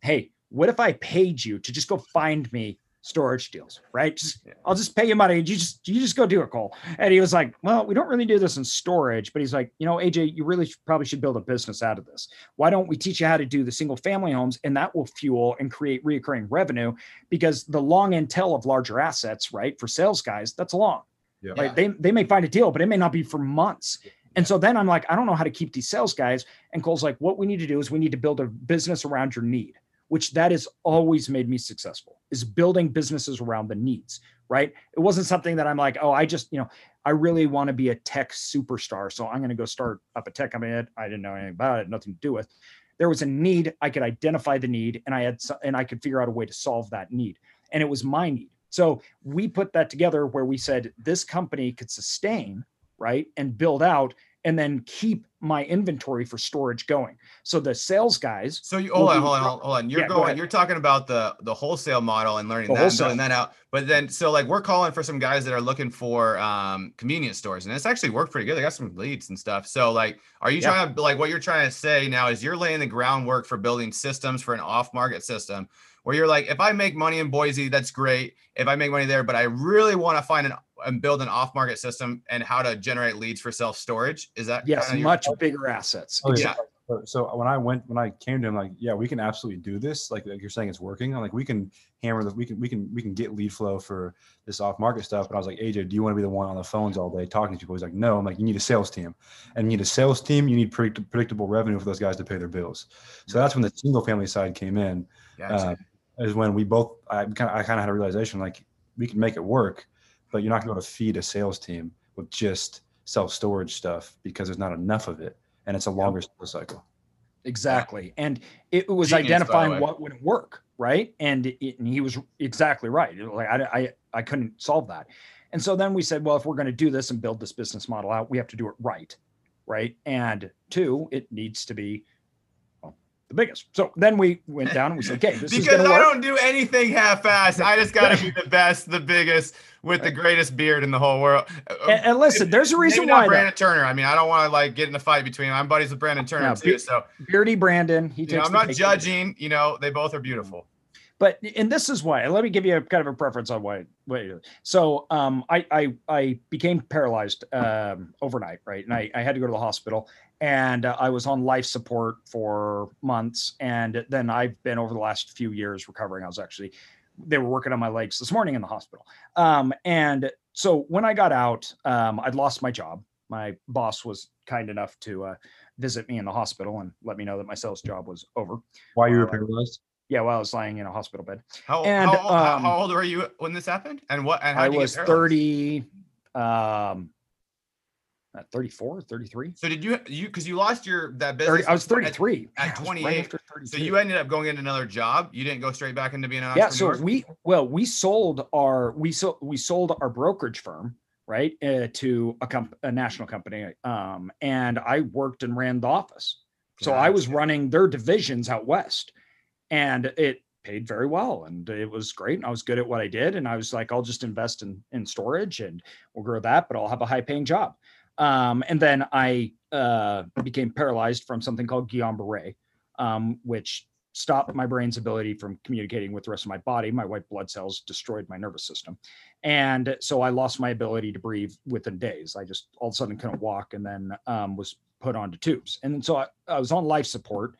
hey, what if I paid you to just go find me storage deals, right? Just Yeah. I'll just pay you money. And you just you just go do it, Cole. And he was like, well, we don't really do this in storage, but he's like, you know, AJ, you really should, probably should build a business out of this. Why don't we teach you how to do the single family homes, and that will fuel and create reoccurring revenue because the long end tail of larger assets, right, for sales guys, that's long Yeah. right? They they may find a deal, but it may not be for months. And so then I'm like, I don't know how to keep these sales guys. And Cole's like, what we need to do is we need to build a business around your need, which that has always made me successful, is building businesses around the needs, right? It wasn't something that I'm like, oh, I just, you know, I really want to be a tech superstar. So I'm going to go start up a tech company. I didn't know anything about it, nothing to do with. There was a need. I could identify the need and I had, and I could figure out a way to solve that need. And it was my need. So we put that together where we said this company could sustain, right, and build out and then keep my inventory for storage going. So the sales guys, So you hold on, hold on, hold on. You're Yeah, going. ahead. You're talking about the the wholesale model and learning The that, and building that out. But then, so like we're calling for some guys that are looking for um convenience stores, and it's actually worked pretty good. They got some leads and stuff. So like, are you Yeah. trying to like what you're trying to say now is you're laying the groundwork for building systems for an off market system where you're like, if I make money in Boise, that's great. If I make money there, but I really want to find an and build an off market system and how to generate leads for self storage. Is that yes, kinda your- much bigger assets. Oh, yeah. Exactly. So- So when I went, when I came to him, like, yeah, we can absolutely do this. Like, like you're saying, it's working. I'm like, we can hammer the, we can, we can, we can get lead flow for this off market stuff. But I was like, AJ, do you want to be the one on the phones all day talking to people? He's like, no. I'm like, you need a sales team, and you need a sales team. You need predict- predictable revenue for those guys to pay their bills. So that's when the single family side came in. Gotcha. Uh, is when we both, I kind of, I kind of had a realization like we can make it work, but you're not going to be able to feed a sales team with just self storage stuff because there's not enough of it, and it's a longer sales cycle. Exactly. And it was Genius, identifying what wouldn't work, right? And, it, and he was exactly right. Like I, I, I couldn't solve that. And so then we said, well, if we're going to do this and build this business model out, we have to do it right, right? And two, it needs to be well, the biggest. So then we went down and we said, okay, this is because going to I work. don't do anything half-assed. I just got to be the best, the biggest, with the greatest beard in the whole world. And, and listen, there's a reason Maybe not why. though. Brandon Turner. I mean, I don't want to like get in a fight between. I'm buddies with Brandon Turner Yeah, too, be- so Beardy Brandon, he you know, I'm not judging. You know, they both are beautiful. but and this is why let me give you a kind of a preference on why why so um i i i became paralyzed um overnight right and i, I had to go to the hospital and uh, i was on life support for months and then i've been over the last few years recovering i was actually they were working on my legs this morning in the hospital um and so when i got out um i'd lost my job my boss was kind enough to uh visit me in the hospital and let me know that my sales job was over. Why you were paralyzed? Yeah, while I was lying in a hospital bed. How, And, how, old- um, how old were you when this happened? And what? And how I did you was get 30, um, uh, 34, 33. So did you you because you lost your that business? 30, I was 33. at Yeah, I was right 28, So you ended up going into another job. You didn't go straight back into being an yeah so we well we sold our we sold we sold our brokerage firm right uh, to a comp a national company um and i worked and ran the office so i was running their divisions out west and it paid very well and it was great and i was good at what i did and i was like i'll just invest in in storage and we'll grow that but i'll have a high paying job um and then i uh became paralyzed from something called guillain-barre um which stopped my brain's ability from communicating with the rest of my body. My white blood cells destroyed my nervous system. And so I lost my ability to breathe within days. I just all of a sudden couldn't walk and then um, was put onto tubes. And so I, I was on life support.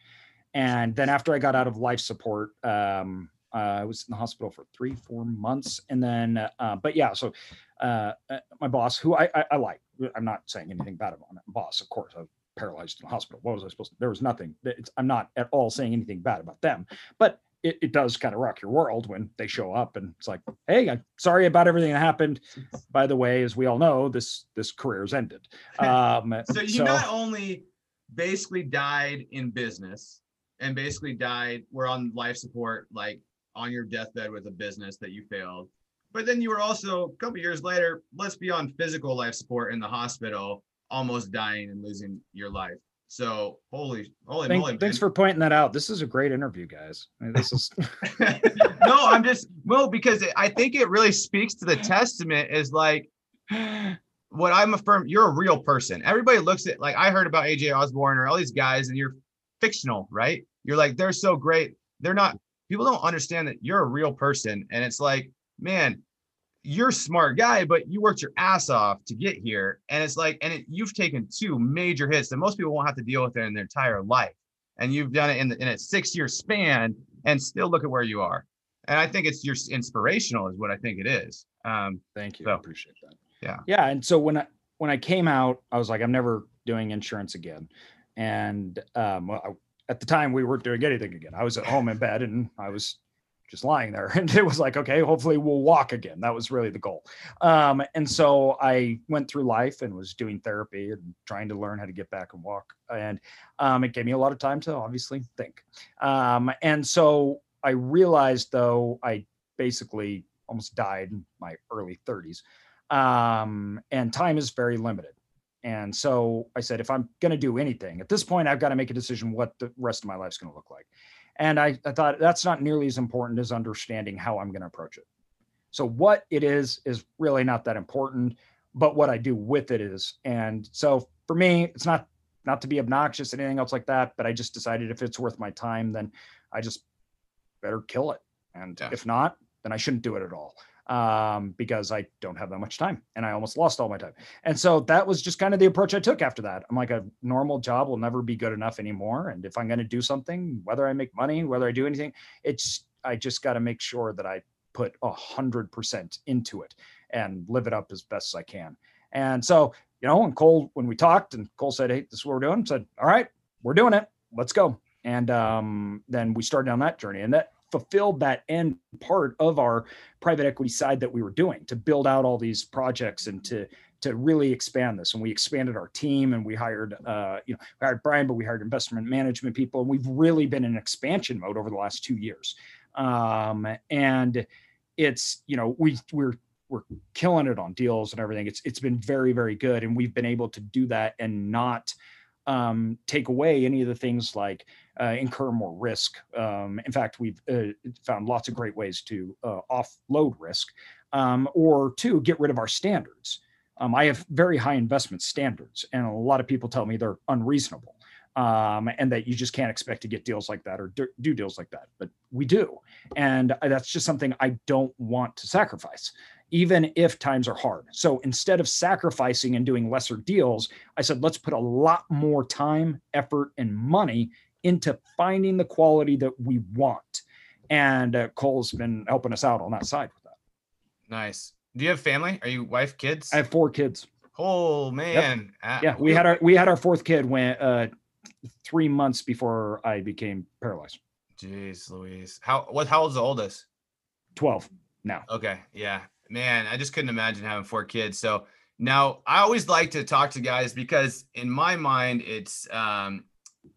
And then after I got out of life support, um, uh, I was in the hospital for three, four months. And then, uh, but yeah, so uh, uh, my boss, who I, I, I like, I'm not saying anything bad about my boss, of course. I was paralyzed in the hospital. What was I supposed to? There was nothing. It's, I'm not at all saying anything bad about them, but it, it does kind of rock your world when they show up and it's like, hey, I'm sorry about everything that happened. By the way, as we all know, this this career's ended. Um, So you not only basically died in business and basically died, were on life support, like on your deathbed with a business that you failed, but then you were also a couple years later, let's be on physical life support in the hospital, almost dying and losing your life. So holy, holy thank- moly! thanks man. for pointing that out. This is a great interview, guys. I mean, This is no, I'm just well because it- I think it really speaks to the testament is like what I'm affirm. You're a real person. Everybody looks at like I heard about AJ Osborne or all these guys, and you're fictional, right? You're like they're so great. They're not. People don't understand that you're a real person, and it's like, man, you're a smart guy, but you worked your ass off to get here, and it's like, and it, you've taken two major hits that most people won't have to deal with in their entire life, and you've done it in, the, in a six year span, and still look at where you are. And I think it's your inspirational, is what I think it is. Um, Thank you. So, I appreciate that. yeah. Yeah. And so when I when I came out, I was like, I'm never doing insurance again. And um, well, I, at the time, we weren't doing anything again. I was at home in bed and I was just lying there. And it was like, okay, hopefully we'll walk again. That was really the goal. Um, and so I went through life and was doing therapy and trying to learn how to get back and walk. And um, it gave me a lot of time to obviously think. Um, and so I realized, though, I basically almost died in my early 30s. Um, and time is very limited. And so I said, if I'm going to do anything at this point, I've got to make a decision what the rest of my life's going to look like. And I, I thought that's not nearly as important as understanding how I'm going to approach it. So what it is is really not that important, but what I do with it is. And so for me, it's not not to be obnoxious or anything else like that, but I just decided if it's worth my time, then I just better kill it. And Yeah. if not, then I shouldn't do it at all um, because I don't have that much time and I almost lost all my time. And so that was just kind of the approach I took after that. I'm like, a normal job will never be good enough anymore. And if I'm going to do something, whether I make money, whether I do anything, it's, I just got to make sure that I put a hundred percent into it and live it up as best as I can. And so, you know, and Cole, when we talked and Cole said, Hey, this is what we're doing, said, all right, we're doing it. Let's go. And um, then we started on that journey and that fulfilled that end part of our private equity side that we were doing to build out all these projects and to to really expand this. And we expanded our team and we hired uh, you know we hired brian but we hired investment management people. And we've really been in expansion mode over the last two years. Um, and it's you know we we're we're killing it on deals and everything. It's it's been very very good. And we've been able to do that and not um, take away any of the things like uh, incur more risk. Um, in fact, we've uh, found lots of great ways to uh, offload risk um, or to get rid of our standards. Um, I have very high investment standards, and a lot of people tell me they're unreasonable um, and that you just can't expect to get deals like that or do, do deals like that. But we do. And that's just something I don't want to sacrifice, even if times are hard. So instead of sacrificing and doing lesser deals, I said, let's put a lot more time, effort, and money into finding the quality that we want. And uh, Cole's been helping us out on that side with that. nice. Do you have family? Are you wife, kids? I have four kids. oh man. Uh, Yeah, we had our we had our fourth kid when uh three months before I became paralyzed. Jeez, Louise. How what? How old's the oldest? Twelve now. Okay, yeah, man. I just couldn't imagine having four kids. So now I always like to talk to guys because in my mind, it's um,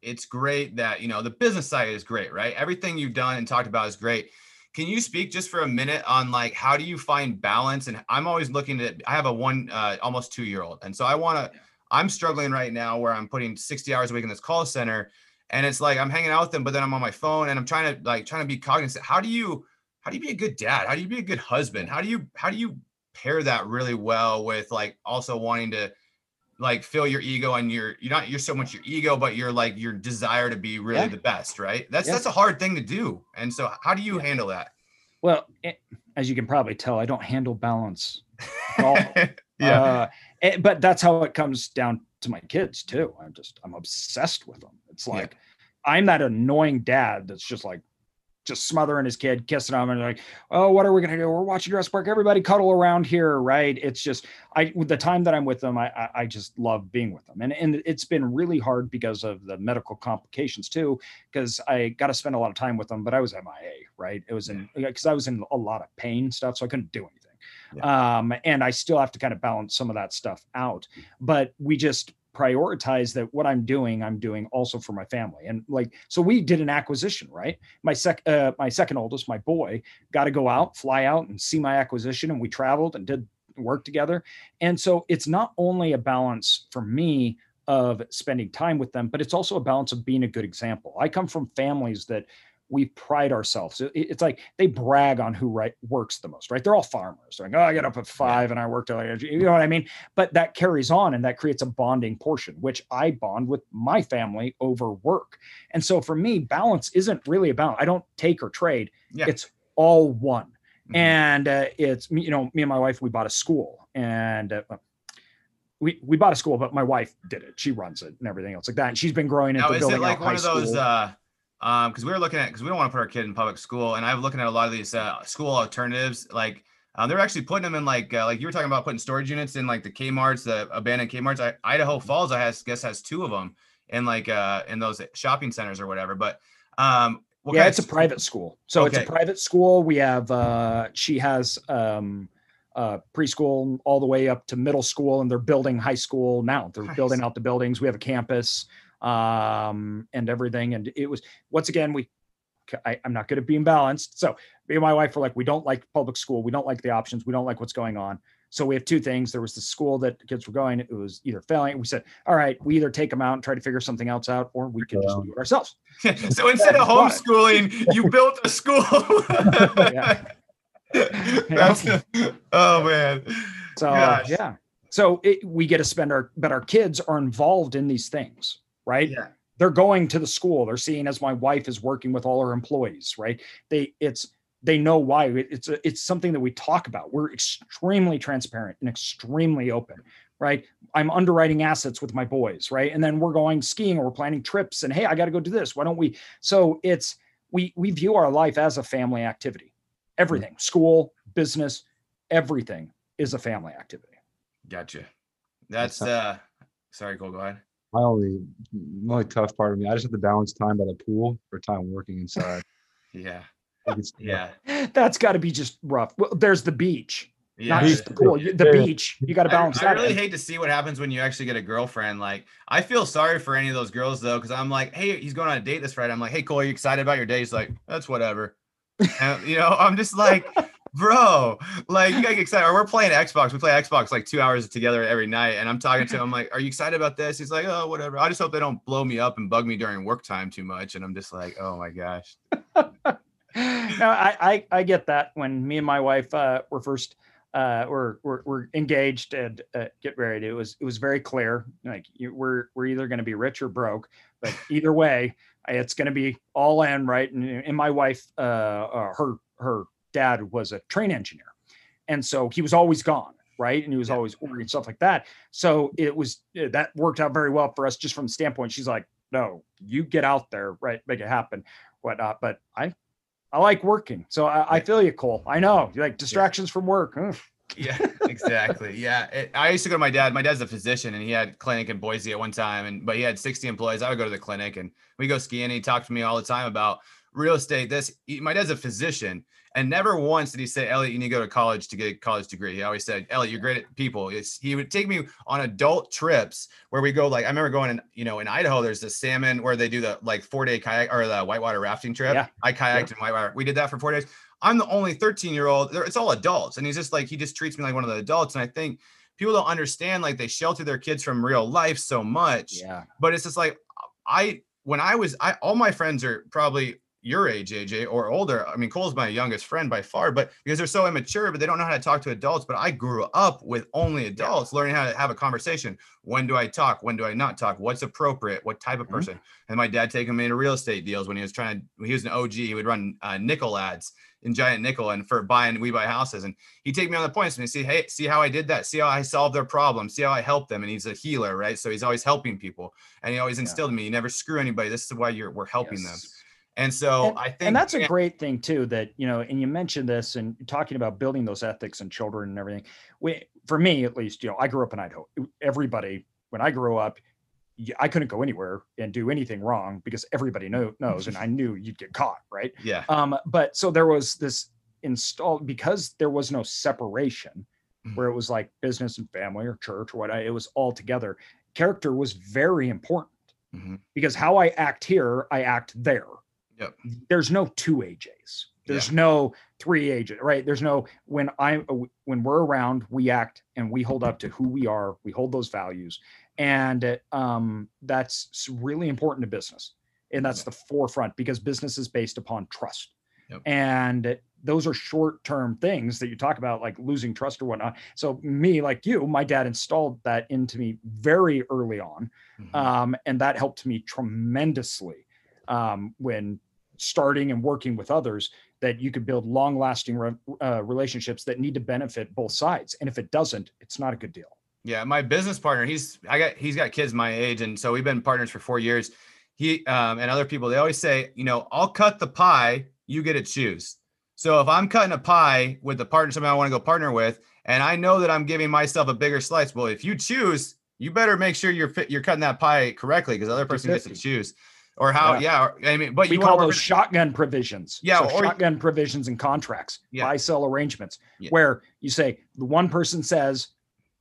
it's great that you know the business side is great, right? Everything you've done and talked about is great. Can you speak just for a minute on like how do you find balance? And I'm always looking at. I have a one uh, almost two year old, and so I want to. I'm struggling right now where I'm putting 60 hours a week in this call center, and it's like I'm hanging out with them, but then I'm on my phone and I'm trying to like trying to be cognizant. How do you how do you be a good dad? How do you be a good husband? How do you how do you pair that really well with like also wanting to like fill your ego and your you're not you're so much your ego but you're like your desire to be really Yeah. the best right that's Yeah. that's a hard thing to do and so how do you handle that Well, eh, as you can probably tell, I don't handle balance. at all. yeah Uh, eh, but that's how it comes down to my kids too. I'm just I'm obsessed with them. It's Yeah. like I'm that annoying dad that's just like just smothering his kid, kissing him, and like, oh, what are we gonna do? We're watching Jurassic Park. Everybody cuddle around here, right? It's just I with the time that I'm with them, I I, I just love being with them, and and it's been really hard because of the medical complications too, because I got to spend a lot of time with them. But I was MIA, right? It was in because I was in a lot of pain stuff, so I couldn't do anything um, and I still have to kind of balance some of that stuff out. But we just prioritize that what I'm doing, I'm doing also for my family. And like, so we did an acquisition, right? My sec, uh, my second oldest, my boy, got to go out, fly out, and see my acquisition, and we traveled and did work together. And so it's not only a balance for me of spending time with them, but it's also a balance of being a good example. I come from families that we pride ourselves. It's like they brag on who right works the most, right? They're all farmers. They're like, oh, I get up at five and I work till like, you know what I mean? But that carries on and that creates a bonding portion, which I bond with my family over work. And so for me, balance isn't really about, I don't take or trade. Yeah. It's all one. Mhm. And uh, it's, you know, me and my wife, we bought a school and uh, we, we bought a school, but my wife did it. She runs it and everything else like that. And she's been growing into now is building it like one of those school. Uh um because we were looking at because we don't want to put our kid in public school and i'm looking at a lot of these uh school alternatives like um, they're actually putting them in like uh, like you were talking about putting storage units in like the Kmart's, the abandoned Kmart's. I, Idaho Falls, I has, guess has two of them in like uh in those shopping centers or whatever. But um, yeah, it's a private school. So it's a private school. We have uh she has um uh preschool all the way up to middle school and they're building high school now. They're building out the buildings. We have a campus um and everything. And it was once again we I, I'm not good at being balanced. So me and my wife were like, we don't like public school. We don't like the options. We don't like what's going on. So we have two things. There was the school that kids were going. It was either failing. We said, all right, we either take them out and try to figure something else out, or we can just do it ourselves. so instead of homeschooling, you built a school. Yeah. That's oh man. So Gosh. yeah. So it, we get to spend our, but our kids are involved in these things, right? Yeah. They're going to the school. They're seeing as my wife is working with all her employees, right? They it's they know why it's a, it's something that we talk about. We're extremely transparent and extremely open, right? I'm underwriting assets with my boys, right? And then we're going skiing or we're planning trips, and hey, I got to go do this. Why don't we? So it's we we view our life as a family activity. Everything, school, business, everything is a family activity. Gotcha. That's uh sorry, Cole, go ahead. My only, the only tough part of me, I just have to balance time by the pool or time working inside. Yeah. Yeah. That's got to be just rough. Well, there's the beach, Yeah. not just the pool. The Yeah. beach, you got to balance I that. really in. hate to see what happens when you actually get a girlfriend. Like, I feel sorry for any of those girls though, because I'm like, hey, he's going on a date this Friday. I'm like, hey, Cole, are you excited about your date? He's like, that's whatever. and, you know, I'm just like, bro, like you gotta get excited. Or we're playing Xbox. We play Xbox like two hours together every night. And I'm talking to him like, are you excited about this? He's like, oh, whatever. I just hope they don't blow me up and bug me during work time too much. And I'm just like, oh my gosh. no, I, I I get that. When me and my wife uh, were first uh, were, were were engaged and uh, get married, it was it was very clear. Like you, we're we're either going to be rich or broke, but either way, it's going to be all in, right? And, and my wife, uh, uh, her her dad was a train engineer, and so he was always gone, right? And he was Yeah. always ordering stuff like that. So it was uh, that worked out very well for us, just from the standpoint. She's like, no, you get out there, right? Make it happen, whatnot. But I I like working. So I, I feel you, Cole. I know. You're like distractions from work. Ugh. yeah, exactly. Yeah, it, I used to go to my dad. My dad's a physician, and he had clinic in Boise at one time, and but he had 60 employees. I would go to the clinic, and we go skiing. And he talked to me all the time about real estate. This he, my dad's a physician, and never once did he say, "Elliot, you need to go to college to get a college degree." He always said, "Elliot, you're great at people." It's, he would take me on adult trips where we go. Like I remember going in, you know, in Idaho, there's the salmon where they do the like four day kayak or the whitewater rafting trip. Yeah. I kayaked in whitewater. We did that for four days. I'm the only 13 year old. It's all adults, and he's just like he just treats me like one of the adults. And I think people don't understand like they shelter their kids from real life so much. Yeah. But it's just like I when I was I all my friends are probably your age, AJ, or older. I mean, Cole's my youngest friend by far, but because they're so immature, but they don't know how to talk to adults. But I grew up with only adults learning how to have a conversation. When do I talk? When do I not talk? What's appropriate? What type of Mhm. person? And my dad taking me into real estate deals when he was trying to, he was an OG, he would run uh, nickel ads in giant nickel and for buying we buy houses and he'd take me on the points and he'd see hey see how i did that see how i solved their problem see how i helped them and he's a healer right so he's always helping people and he always Yeah. instilled in me you never screw anybody this is why you're we're helping them Yes. And so and, i think and that's a great thing too that you know and you mentioned this and talking about building those ethics in children and everything. We for me at least you know i grew up in idaho. Everybody when i grew up I couldn't go anywhere and do anything wrong because everybody know, knows and i knew you'd get caught right? Yeah. Um but so there was this installed because there was no separation Mhm. where it was like business and family or church or what it was all together character was very important. Mhm. because how i act here i act there Yep. there's no two ajs there's no three AJs, right there's no when i when we're around we act and we hold up to who we are we hold those values and um that's really important to business and that's the forefront because business is based upon trust Yep. and those are short-term things that you talk about like losing trust or whatnot so me like you my dad installed that into me very early on Mhm. um, and that helped me tremendously um, when starting and working with others that you could build long lasting re- uh, relationships that need to benefit both sides and if it doesn't it's not a good deal Yeah, my business partner, he's I got he's got kids my age, and so we've been partners for four years. He um, and other people, they always say, you know, I'll cut the pie, you get to choose. So if I'm cutting a pie with the partner, somebody I want to go partner with, and I know that I'm giving myself a bigger slice, well, if you choose, you better make sure you're fit, you're cutting that pie correctly because the other person gets to 50. choose. Or how, Yeah. yeah, I mean, but we you call those shotgun provisions Yeah, So or- shotgun provisions and contracts Yeah. buy sell arrangements Yeah. where you say the one person says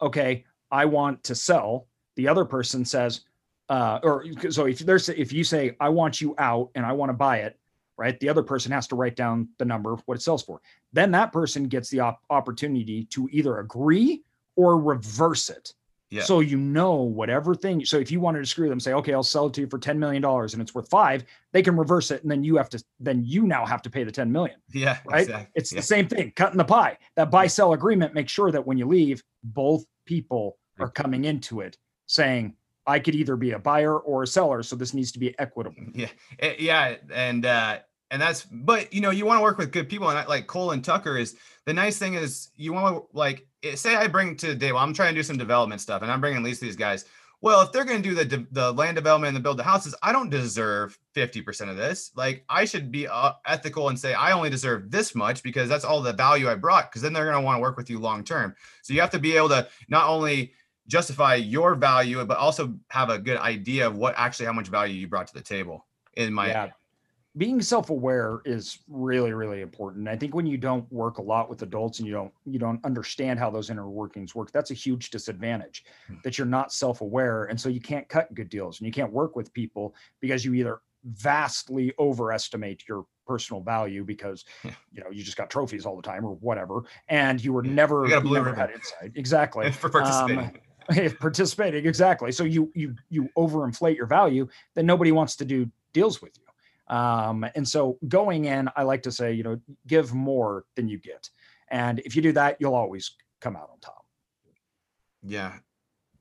okay i want to sell the other person says uh or so if there's if you say i want you out and i want to buy it right the other person has to write down the number of what it sells for then that person gets the op- opportunity to either agree or reverse it Yeah. so you know whatever thing so if you wanted to screw them say okay i'll sell it to you for 10 million dollars and it's worth five they can reverse it and then you have to then you now have to pay the 10 million yeah, right? exactly. it's yeah. the same thing cutting the pie that buy sell agreement makes sure that when you leave both people are coming into it saying i could either be a buyer or a seller so this needs to be equitable Yeah, eh, yeah, and uh, and that's but you know you want to work with good people, and I, like Cole and Tucker is the nice thing is you want to like eh, say I bring to Dave, well, I'm trying to do some development stuff, and I'm bringing at least these guys. Well, if they're going to do the the land development and the build the houses, I don't deserve 50% of this. Like I should be uh, ethical and say I only deserve this much because that's all the value I brought. Because then they're going to want to work with you long term. So you have to be able to not only justify your value, but also have a good idea of what actually how much value you brought to the table. In my yeah being self-aware is really really important i think when you don't work a lot with adults and you don't you don't understand how those inner workings work that's a huge disadvantage Hmm. that you're not self-aware and so you can't cut good deals and you can't work with people because you either vastly overestimate your personal value because Yeah. you know you just got trophies all the time or whatever and you were Yeah. never You got a you blue never had insight exactly for participating. Um, if participating exactly so you you you overinflate your value then nobody wants to do deals with you um and so going in i like to say you know give more than you get and if you do that you'll always come out on top yeah,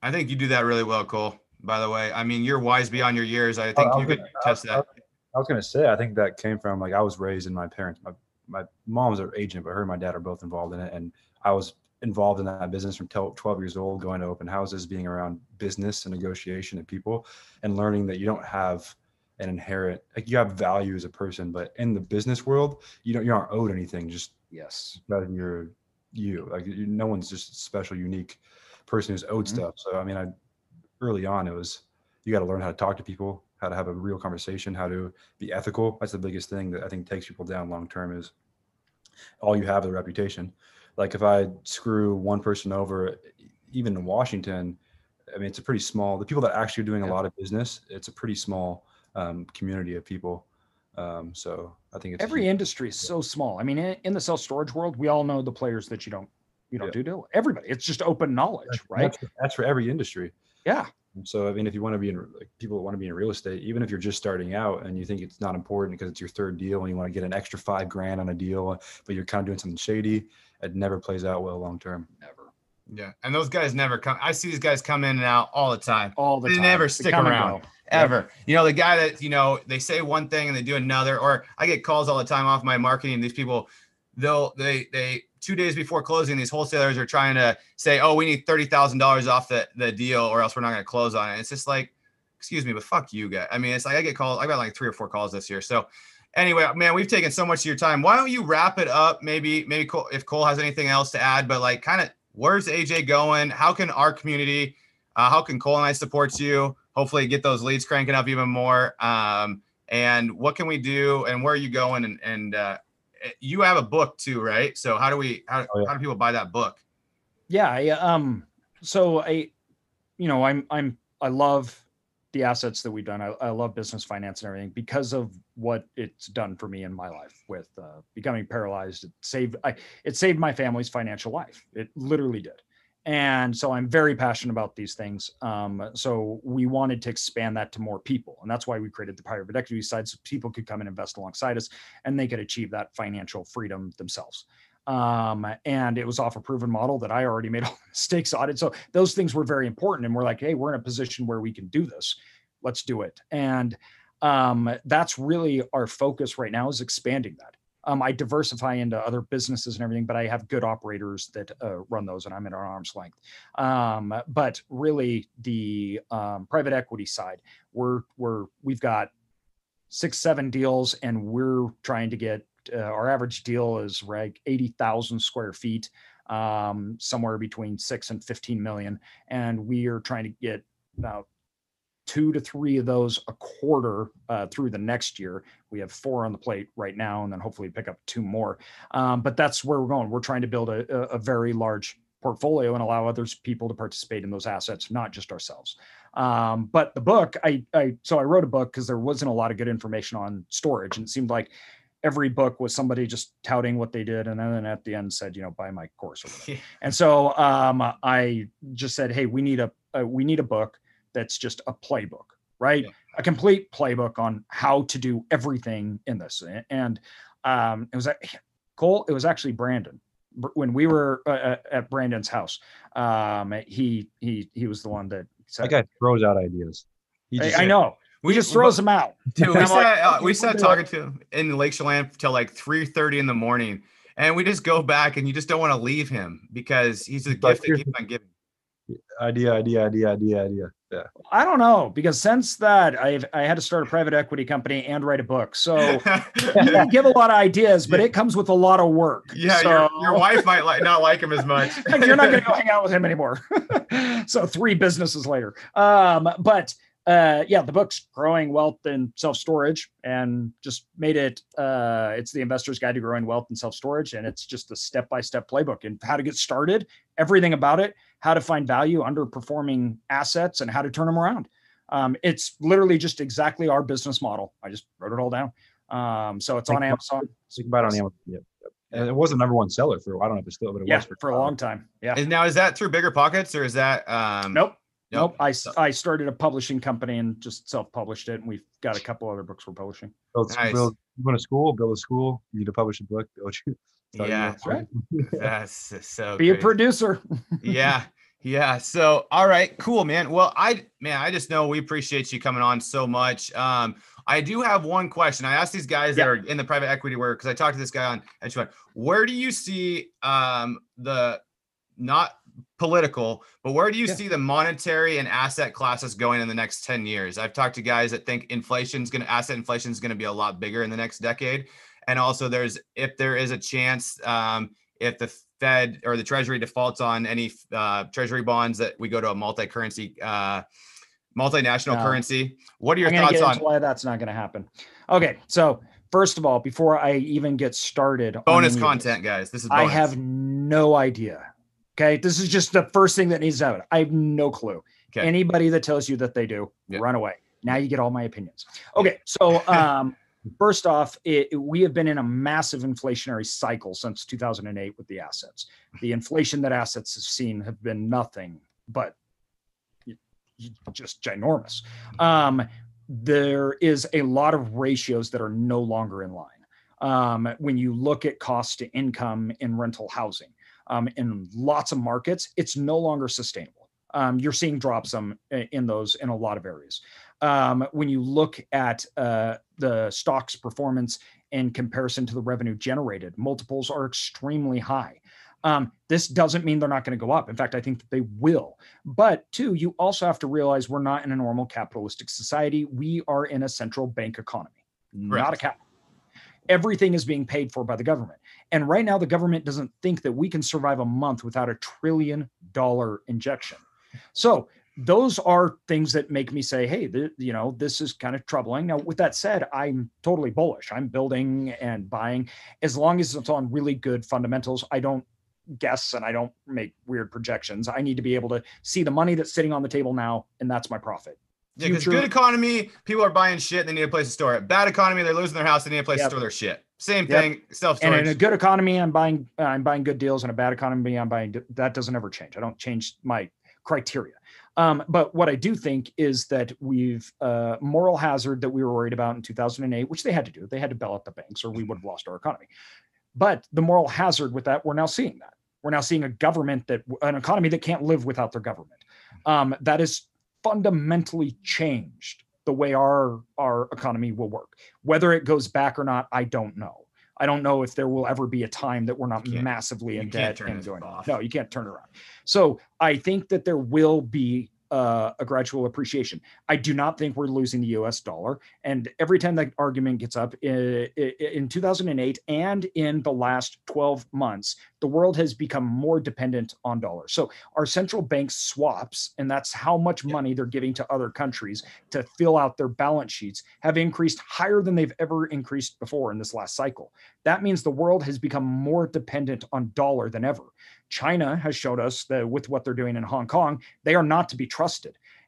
I think you do that really well, Cole. By the way, I mean you're wise beyond your years. I think I you was could gonna- test I- that. I was gonna say, I think that came from like I was raised in my parents. My my mom's an agent, but her and my dad are both involved in it, and I was involved in that business from 12 12 years old, going to open houses, being around business and negotiation and people, and learning that you don't have an inherit like you have value as a person, but in the business world, you don't you aren't owed anything just yes because you're you. Like you, no one's just a special, unique person who's owed Mhm. stuff. So I mean, I early on it was you got to learn how to talk to people, how to have a real conversation, how to be ethical. That's the biggest thing that I think takes people down long term is all you have is a reputation. Like if I screw one person over, even in Washington, I mean, it's a pretty small, the people that actually are doing a lot of business, it's a pretty small um, community of people. Um, so I think it's Every huge- industry is so small. I mean, in, in the self storage world, we all know the players that you don't you don't Yeah. do deal. Everybody, it's just open knowledge, That's- right? That's, that's for every industry. Yeah. So I mean, if you want to be in like people that want to be in real estate, even if you're just starting out and you think it's not important because it's your third deal and you want to get an extra five grand on a deal, but you're kind of doing something shady, it never plays out well long term. Never. Yeah, and those guys never come. I see these guys come in and out all the time. All the time They time. never stick come and around. Ever. You know, the guy that, you know, they say one thing and they do another, or I get calls all the time off my marketing. These people, they'll, they, they, two days before closing, these wholesalers are trying to say, oh, we need $30,000 off the, the deal or else we're not going to close on it. It's just like, excuse me, but fuck you guys. I mean, it's like I get calls, I got like three or four calls this year. So, anyway, man, we've taken so much of your time. Why don't you wrap it up? Maybe, maybe Cole, if Cole has anything else to add, but like kind of where's AJ going? How can our community, uh, how can Cole and I support you? Hopefully get those leads cranking up even more. Um, and what can we do and where are you going? And, and, uh, you have a book too, right? So how do we, how, Oh, yeah. how do people buy that book? Yeah. I, um. So I, you know, I'm I'm I love the assets that we've done. I, I love business finance and everything because of what it's done for me in my life with uh, becoming paralyzed. It saved I it saved my family's financial life. It literally did. And so I'm very passionate about these things. Um, so we wanted to expand that to more people. And that's why we created the private equity side so people could come and invest alongside us and they could achieve that financial freedom themselves um, and it was off a proven model that I already made all the mistakes on it. So those things were very important, and we're like, hey, we're in a position where we can do this. Let's do it, and um, that's really our focus right now is expanding that. Um, I diversify into other businesses and everything, but I have good operators that uh, run those, and I'm at an arm's length. Um, but really, the um, private equity side, we're we're we've got six seven deals, and we're trying to get uh, our average deal is like 80,000 square feet, um, somewhere between six and 15 million. And we are trying to get about two to three of those a quarter uh, through the next year. We have four on the plate right now, and then hopefully pick up two more. Um, but that's where we're going. We're trying to build a, a, very large portfolio and allow others people to participate in those assets, not just ourselves. Um, but the book, I, I so I wrote a book because there wasn't a lot of good information on storage, and it seemed like every book was somebody just touting what they did and then at the end said you know buy my course or whatever and so um, i just said hey we need a, a we need a book that's just a playbook right Yeah. a complete playbook on how to do everything in this and um, it was a- cole it was actually brandon when we were uh, at brandon's house um, he he he was the one that said That guy throws out ideas. He I, just, I know We just throws them out Dude, we I'm sat, like, uh, we sat talking to him in Lake Chelan till like 3:30 in the morning, and we just go back, and you just don't want to leave him because he's a gift that "Here's keeps on giving. idea, idea, idea, idea, idea. Yeah. I don't know because since that I've I had to start a private equity company and write a book. So can give a lot of ideas, but it comes with a lot of work. yeah, so, your, your wife might like not like him as much. you're not going to go hang out with him anymore. so three businesses later. Um, but uh, yeah, the book's growing wealth and self storage, and just made it. Uh, it's the investor's guide to growing wealth and self storage, and it's just a step by step playbook and how to get started, everything about it, how to find value underperforming assets, and how to turn them around. Um, it's literally just exactly our business model. I just wrote it all down. Um, so it's on Think about- Amazon. Think about it on Amazon. Yep. yep. And it was the number one seller for I don't know if it's still, but it Yeah, was for a long time. Yeah. Is- now is that through BiggerPockets or is that um Nope. Nope. I, So- I started a publishing company and just self published it. And we've got a couple other books we're publishing. Build, Nice. build, you want a school, build a school. You need to publish a book. Build you. Yeah. own That's right. That's so Be a producer. yeah yeah so all right cool man well i man i just know we appreciate you coming on so much um i do have one question i asked these guys that are in the private equity world because i talked to this guy on h1 where do you see um the not political but where do you Yeah. see the monetary and asset classes going in the next 10 years i've talked to guys that think inflation's going to asset inflation is going to be a lot bigger in the next decade and also there's if there is a chance um if the Fed or the Treasury defaults on any uh, Treasury bonds that we go to a multi-currency, uh, multinational No. currency. What are your thoughts on why that's not going to happen. Okay, so first of all, before I even get started, bonus any of this, content, guys? This is I have no idea. Okay, this is just the first thing that needs to happen. I have no clue. Okay. Anybody that tells you that they do, Yeah. run away. Now you get all my opinions. Okay, so um, first off, it, we have been in a massive inflationary cycle since 2008 with the assets. The inflation that assets have seen have been nothing but just ginormous. Um, there is a lot of ratios that are no longer in line. Um, when you look at cost to income in rental housing, um, in lots of markets, it's no longer sustainable. Um, you're seeing drops um, in those in a lot of areas. Um, when you look at uh, the stock's performance in comparison to the revenue generated, multiples are extremely high. Um, this doesn't mean they're not going to go up. In fact, I think that they will. But two, you also have to realize we're not in a normal capitalistic society. We are in a central bank economy, not a Correct. cap. Everything is being paid for by the government. And right now, the government doesn't think that we can survive a month without a trillion dollar injection. So those are things that make me say, hey, th- you know, this is kind of troubling. Now, with that said, I'm totally bullish. I'm building and buying as long as it's on really good fundamentals. I don't guess and I don't make weird projections. I need to be able to see the money that's sitting on the table now, and that's my profit. Yeah, because good economy, people are buying shit. And they need a place to store it. Bad economy, they're losing their house. They need a place Yep. to store their shit. Same Yep. thing. Self And in a good economy, I'm buying I'm buying good deals. In a bad economy, I'm buying that doesn't ever change. I don't change my criteria. Um, but what I do think is that we've uh, moral hazard that we were worried about in 2008, which they had to do. They had to bail out the banks, or we would have lost our economy. But the moral hazard with that, we're now seeing that. We're now seeing a government that an economy that can't live without their government. Um, that has fundamentally changed the way our our economy will work. Whether it goes back or not, I don't know. I don't know if there will ever be a time that we're not massively in debt and going. off. No, you can't turn it around. So I think that there will be uh, a gradual appreciation. I do not think we're losing the U.S. dollar. And every time that argument gets up i- i- in 2008 and in the last 12 months, the world has become more dependent on dollars. So our central bank swaps, and that's how much money they're giving to other countries to fill out their balance sheets, have increased higher than they've ever increased before in this last cycle. That means the world has become more dependent on dollar than ever. China has showed us that with what they're doing in Hong Kong, they are not to be trusted.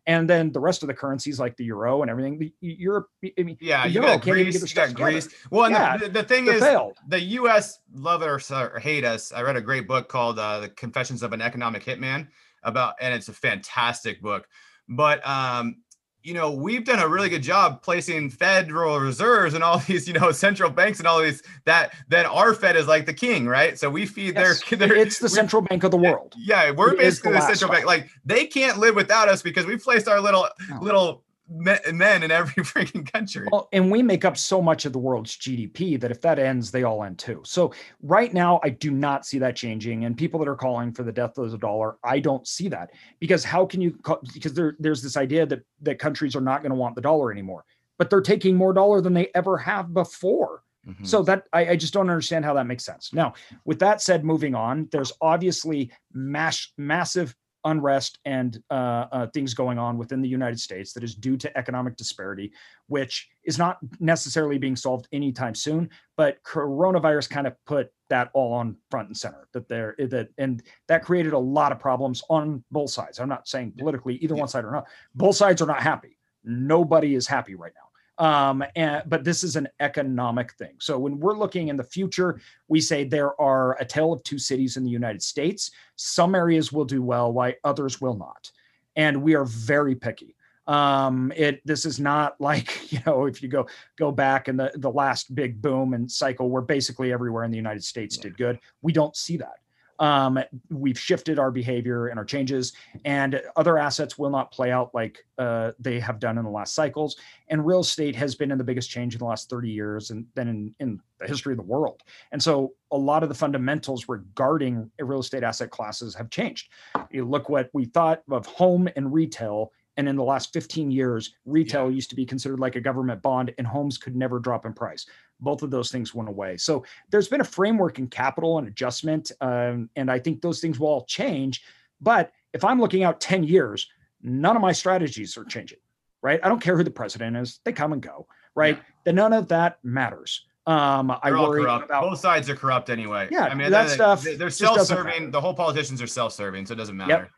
And then the rest of the currencies like the euro and everything, the Europe, I mean, yeah, you got can't even Greece. get You got. Greece. Well, and Yeah, the, the, the thing is, failed. the U.S. love us or hate us. I read a great book called uh, "The Confessions of an Economic Hitman" about, and it's a fantastic book. But um, you know, we've done a really good job placing Federal Reserves and all these, you know, central banks and all these. That then our Fed is like the king, right? So we feed Yes, their, their. it's the central bank of the world. Yeah, we're It basically the the, central bank. Like they can't live without us because we placed our little No. little me- men in every freaking country. Well, and we make up so much of the world's GDP that if that ends, they all end too. So right now, I do not see that changing. And people that are calling for the death of the dollar, I don't see that because how can you? Call, because there, there's this idea that that countries are not going to want the dollar anymore, but they're taking more dollar than they ever have before. Mhm. So that I, I just don't understand how that makes sense. Now, with that said, moving on, there's obviously mass, massive unrest and uh, uh, things going on within the United States that is due to economic disparity, which is not necessarily being solved anytime soon. But coronavirus kind of put that all on front and center. That there that and that created a lot of problems on both sides. I'm not saying politically either Yeah. one side or not. Both sides are not happy. Nobody is happy right now um and but this is an economic thing. So when we're looking in the future we say there are a tale of two cities in the united states. Some areas will do well while others will not. And we are very picky. Um it this is not like you know if you go go back in the the last big boom and cycle where basically everywhere in the united states Yeah. did good we don't see that um we've shifted our behavior and our changes and other assets will not play out like uh, they have done in the last cycles. And real estate has been in the biggest change in the last 30 years and then in, in the history of the world. And so a lot of the fundamentals regarding real estate asset classes have changed. You look what we thought of home and retail and in the last 15 years retail used to be considered like a government bond and homes could never drop in price both of those things went away. So there's been a framework in capital and adjustment, um, and I think those things will all change. But if I'm looking out 10 years, none of my strategies are changing, right? I don't care who the president is; they come and go, right? Yeah. Then none of that matters. Um, I They're worry corrupt. about Both sides are corrupt anyway. Yeah, I mean that they- stuff they- They're self-serving. The whole politicians are self-serving, so it doesn't matter.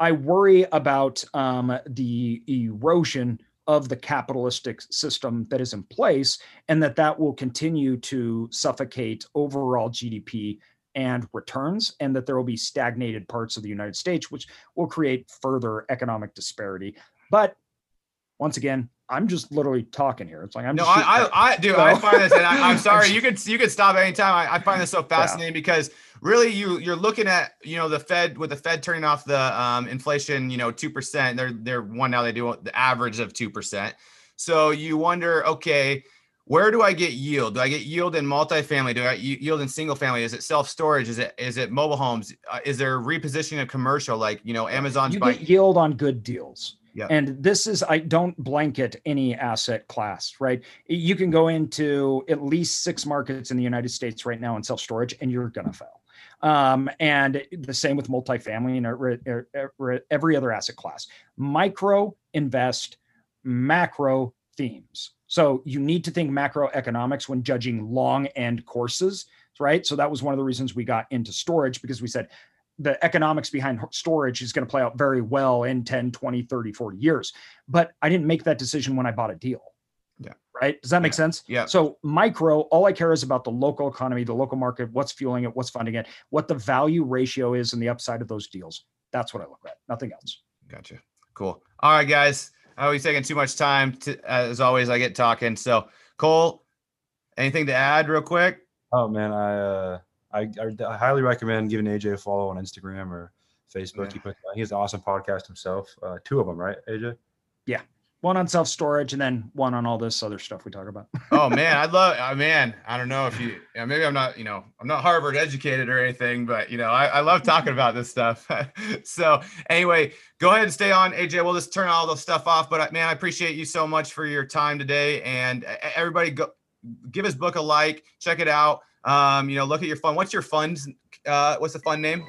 I worry about um, the erosion of the capitalistic system that is in place, and that that will continue to suffocate overall GDP and returns, and that there will be stagnated parts of the United States, which will create further economic disparity. But once again, I'm just literally talking here. It's like I'm No, I. I, I, dude, I find this, and I, I'm sorry, you could, you could stop anytime. I, I find this so Yeah. fascinating because really, you, you're looking at, you know, the Fed with the Fed turning off the um, inflation, you know, two percent. They're, they're one now. They do the average of two percent. So you wonder, okay, where do I get yield? Do I get yield in multifamily? Do I yield in single family? Is it self storage? Is it is it mobile homes? Uh, is there repositioning of commercial? Like you know, Amazon's you buying. get yield on good deals. Yeah. And this is, I don't blanket any asset class, right? You can go into at least six markets in the United States right now in self storage, and you're going to fail. Um, and the same with multifamily and every every other asset class. Micro invest, macro themes. So you need to think macroeconomics when judging long end courses, right? So that was one of the reasons we got into storage because we said the economics behind storage is going to play out very well in 10 20 30 40 years but i didn't make that decision when i bought a deal Yeah. right does that make Yeah. sense Yeah. so micro all i care is about the local economy the local market what's fueling it what's funding it what the value ratio is and the upside of those deals that's what i look at nothing else Gotcha. Cool. All right, guys. I always taking too much time. To, as always, I get talking. So, Cole, anything to add, real quick? Oh man, I uh, I, I, I highly recommend giving AJ a follow on Instagram or Facebook. Yeah. He put he has an awesome podcast himself. Uh, two of them, right, AJ? Yeah, one on self storage and then one on all this other stuff we talk about Oh man, I'd love. Uh, man, I don't know if you. Yeah, maybe I'm not. You know, I'm not Harvard educated or anything, but you know, I, I love talking about this stuff. so anyway, go ahead and stay on, AJ. We'll just turn all the stuff off. But uh, man, I appreciate you so much for your time today, and uh, everybody go give his book a like, check it out. Um, you know, look at your fund. What's your funds? Uh, what's the fund name?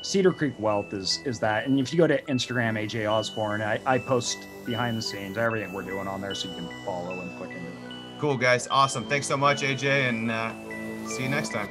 cedar creek wealth is is that and if you go to instagram aj osborne i, I post behind the scenes everything we're doing on there so you can follow and click into it Cool guys, awesome. Thanks so much, AJ, and uh, see you next time.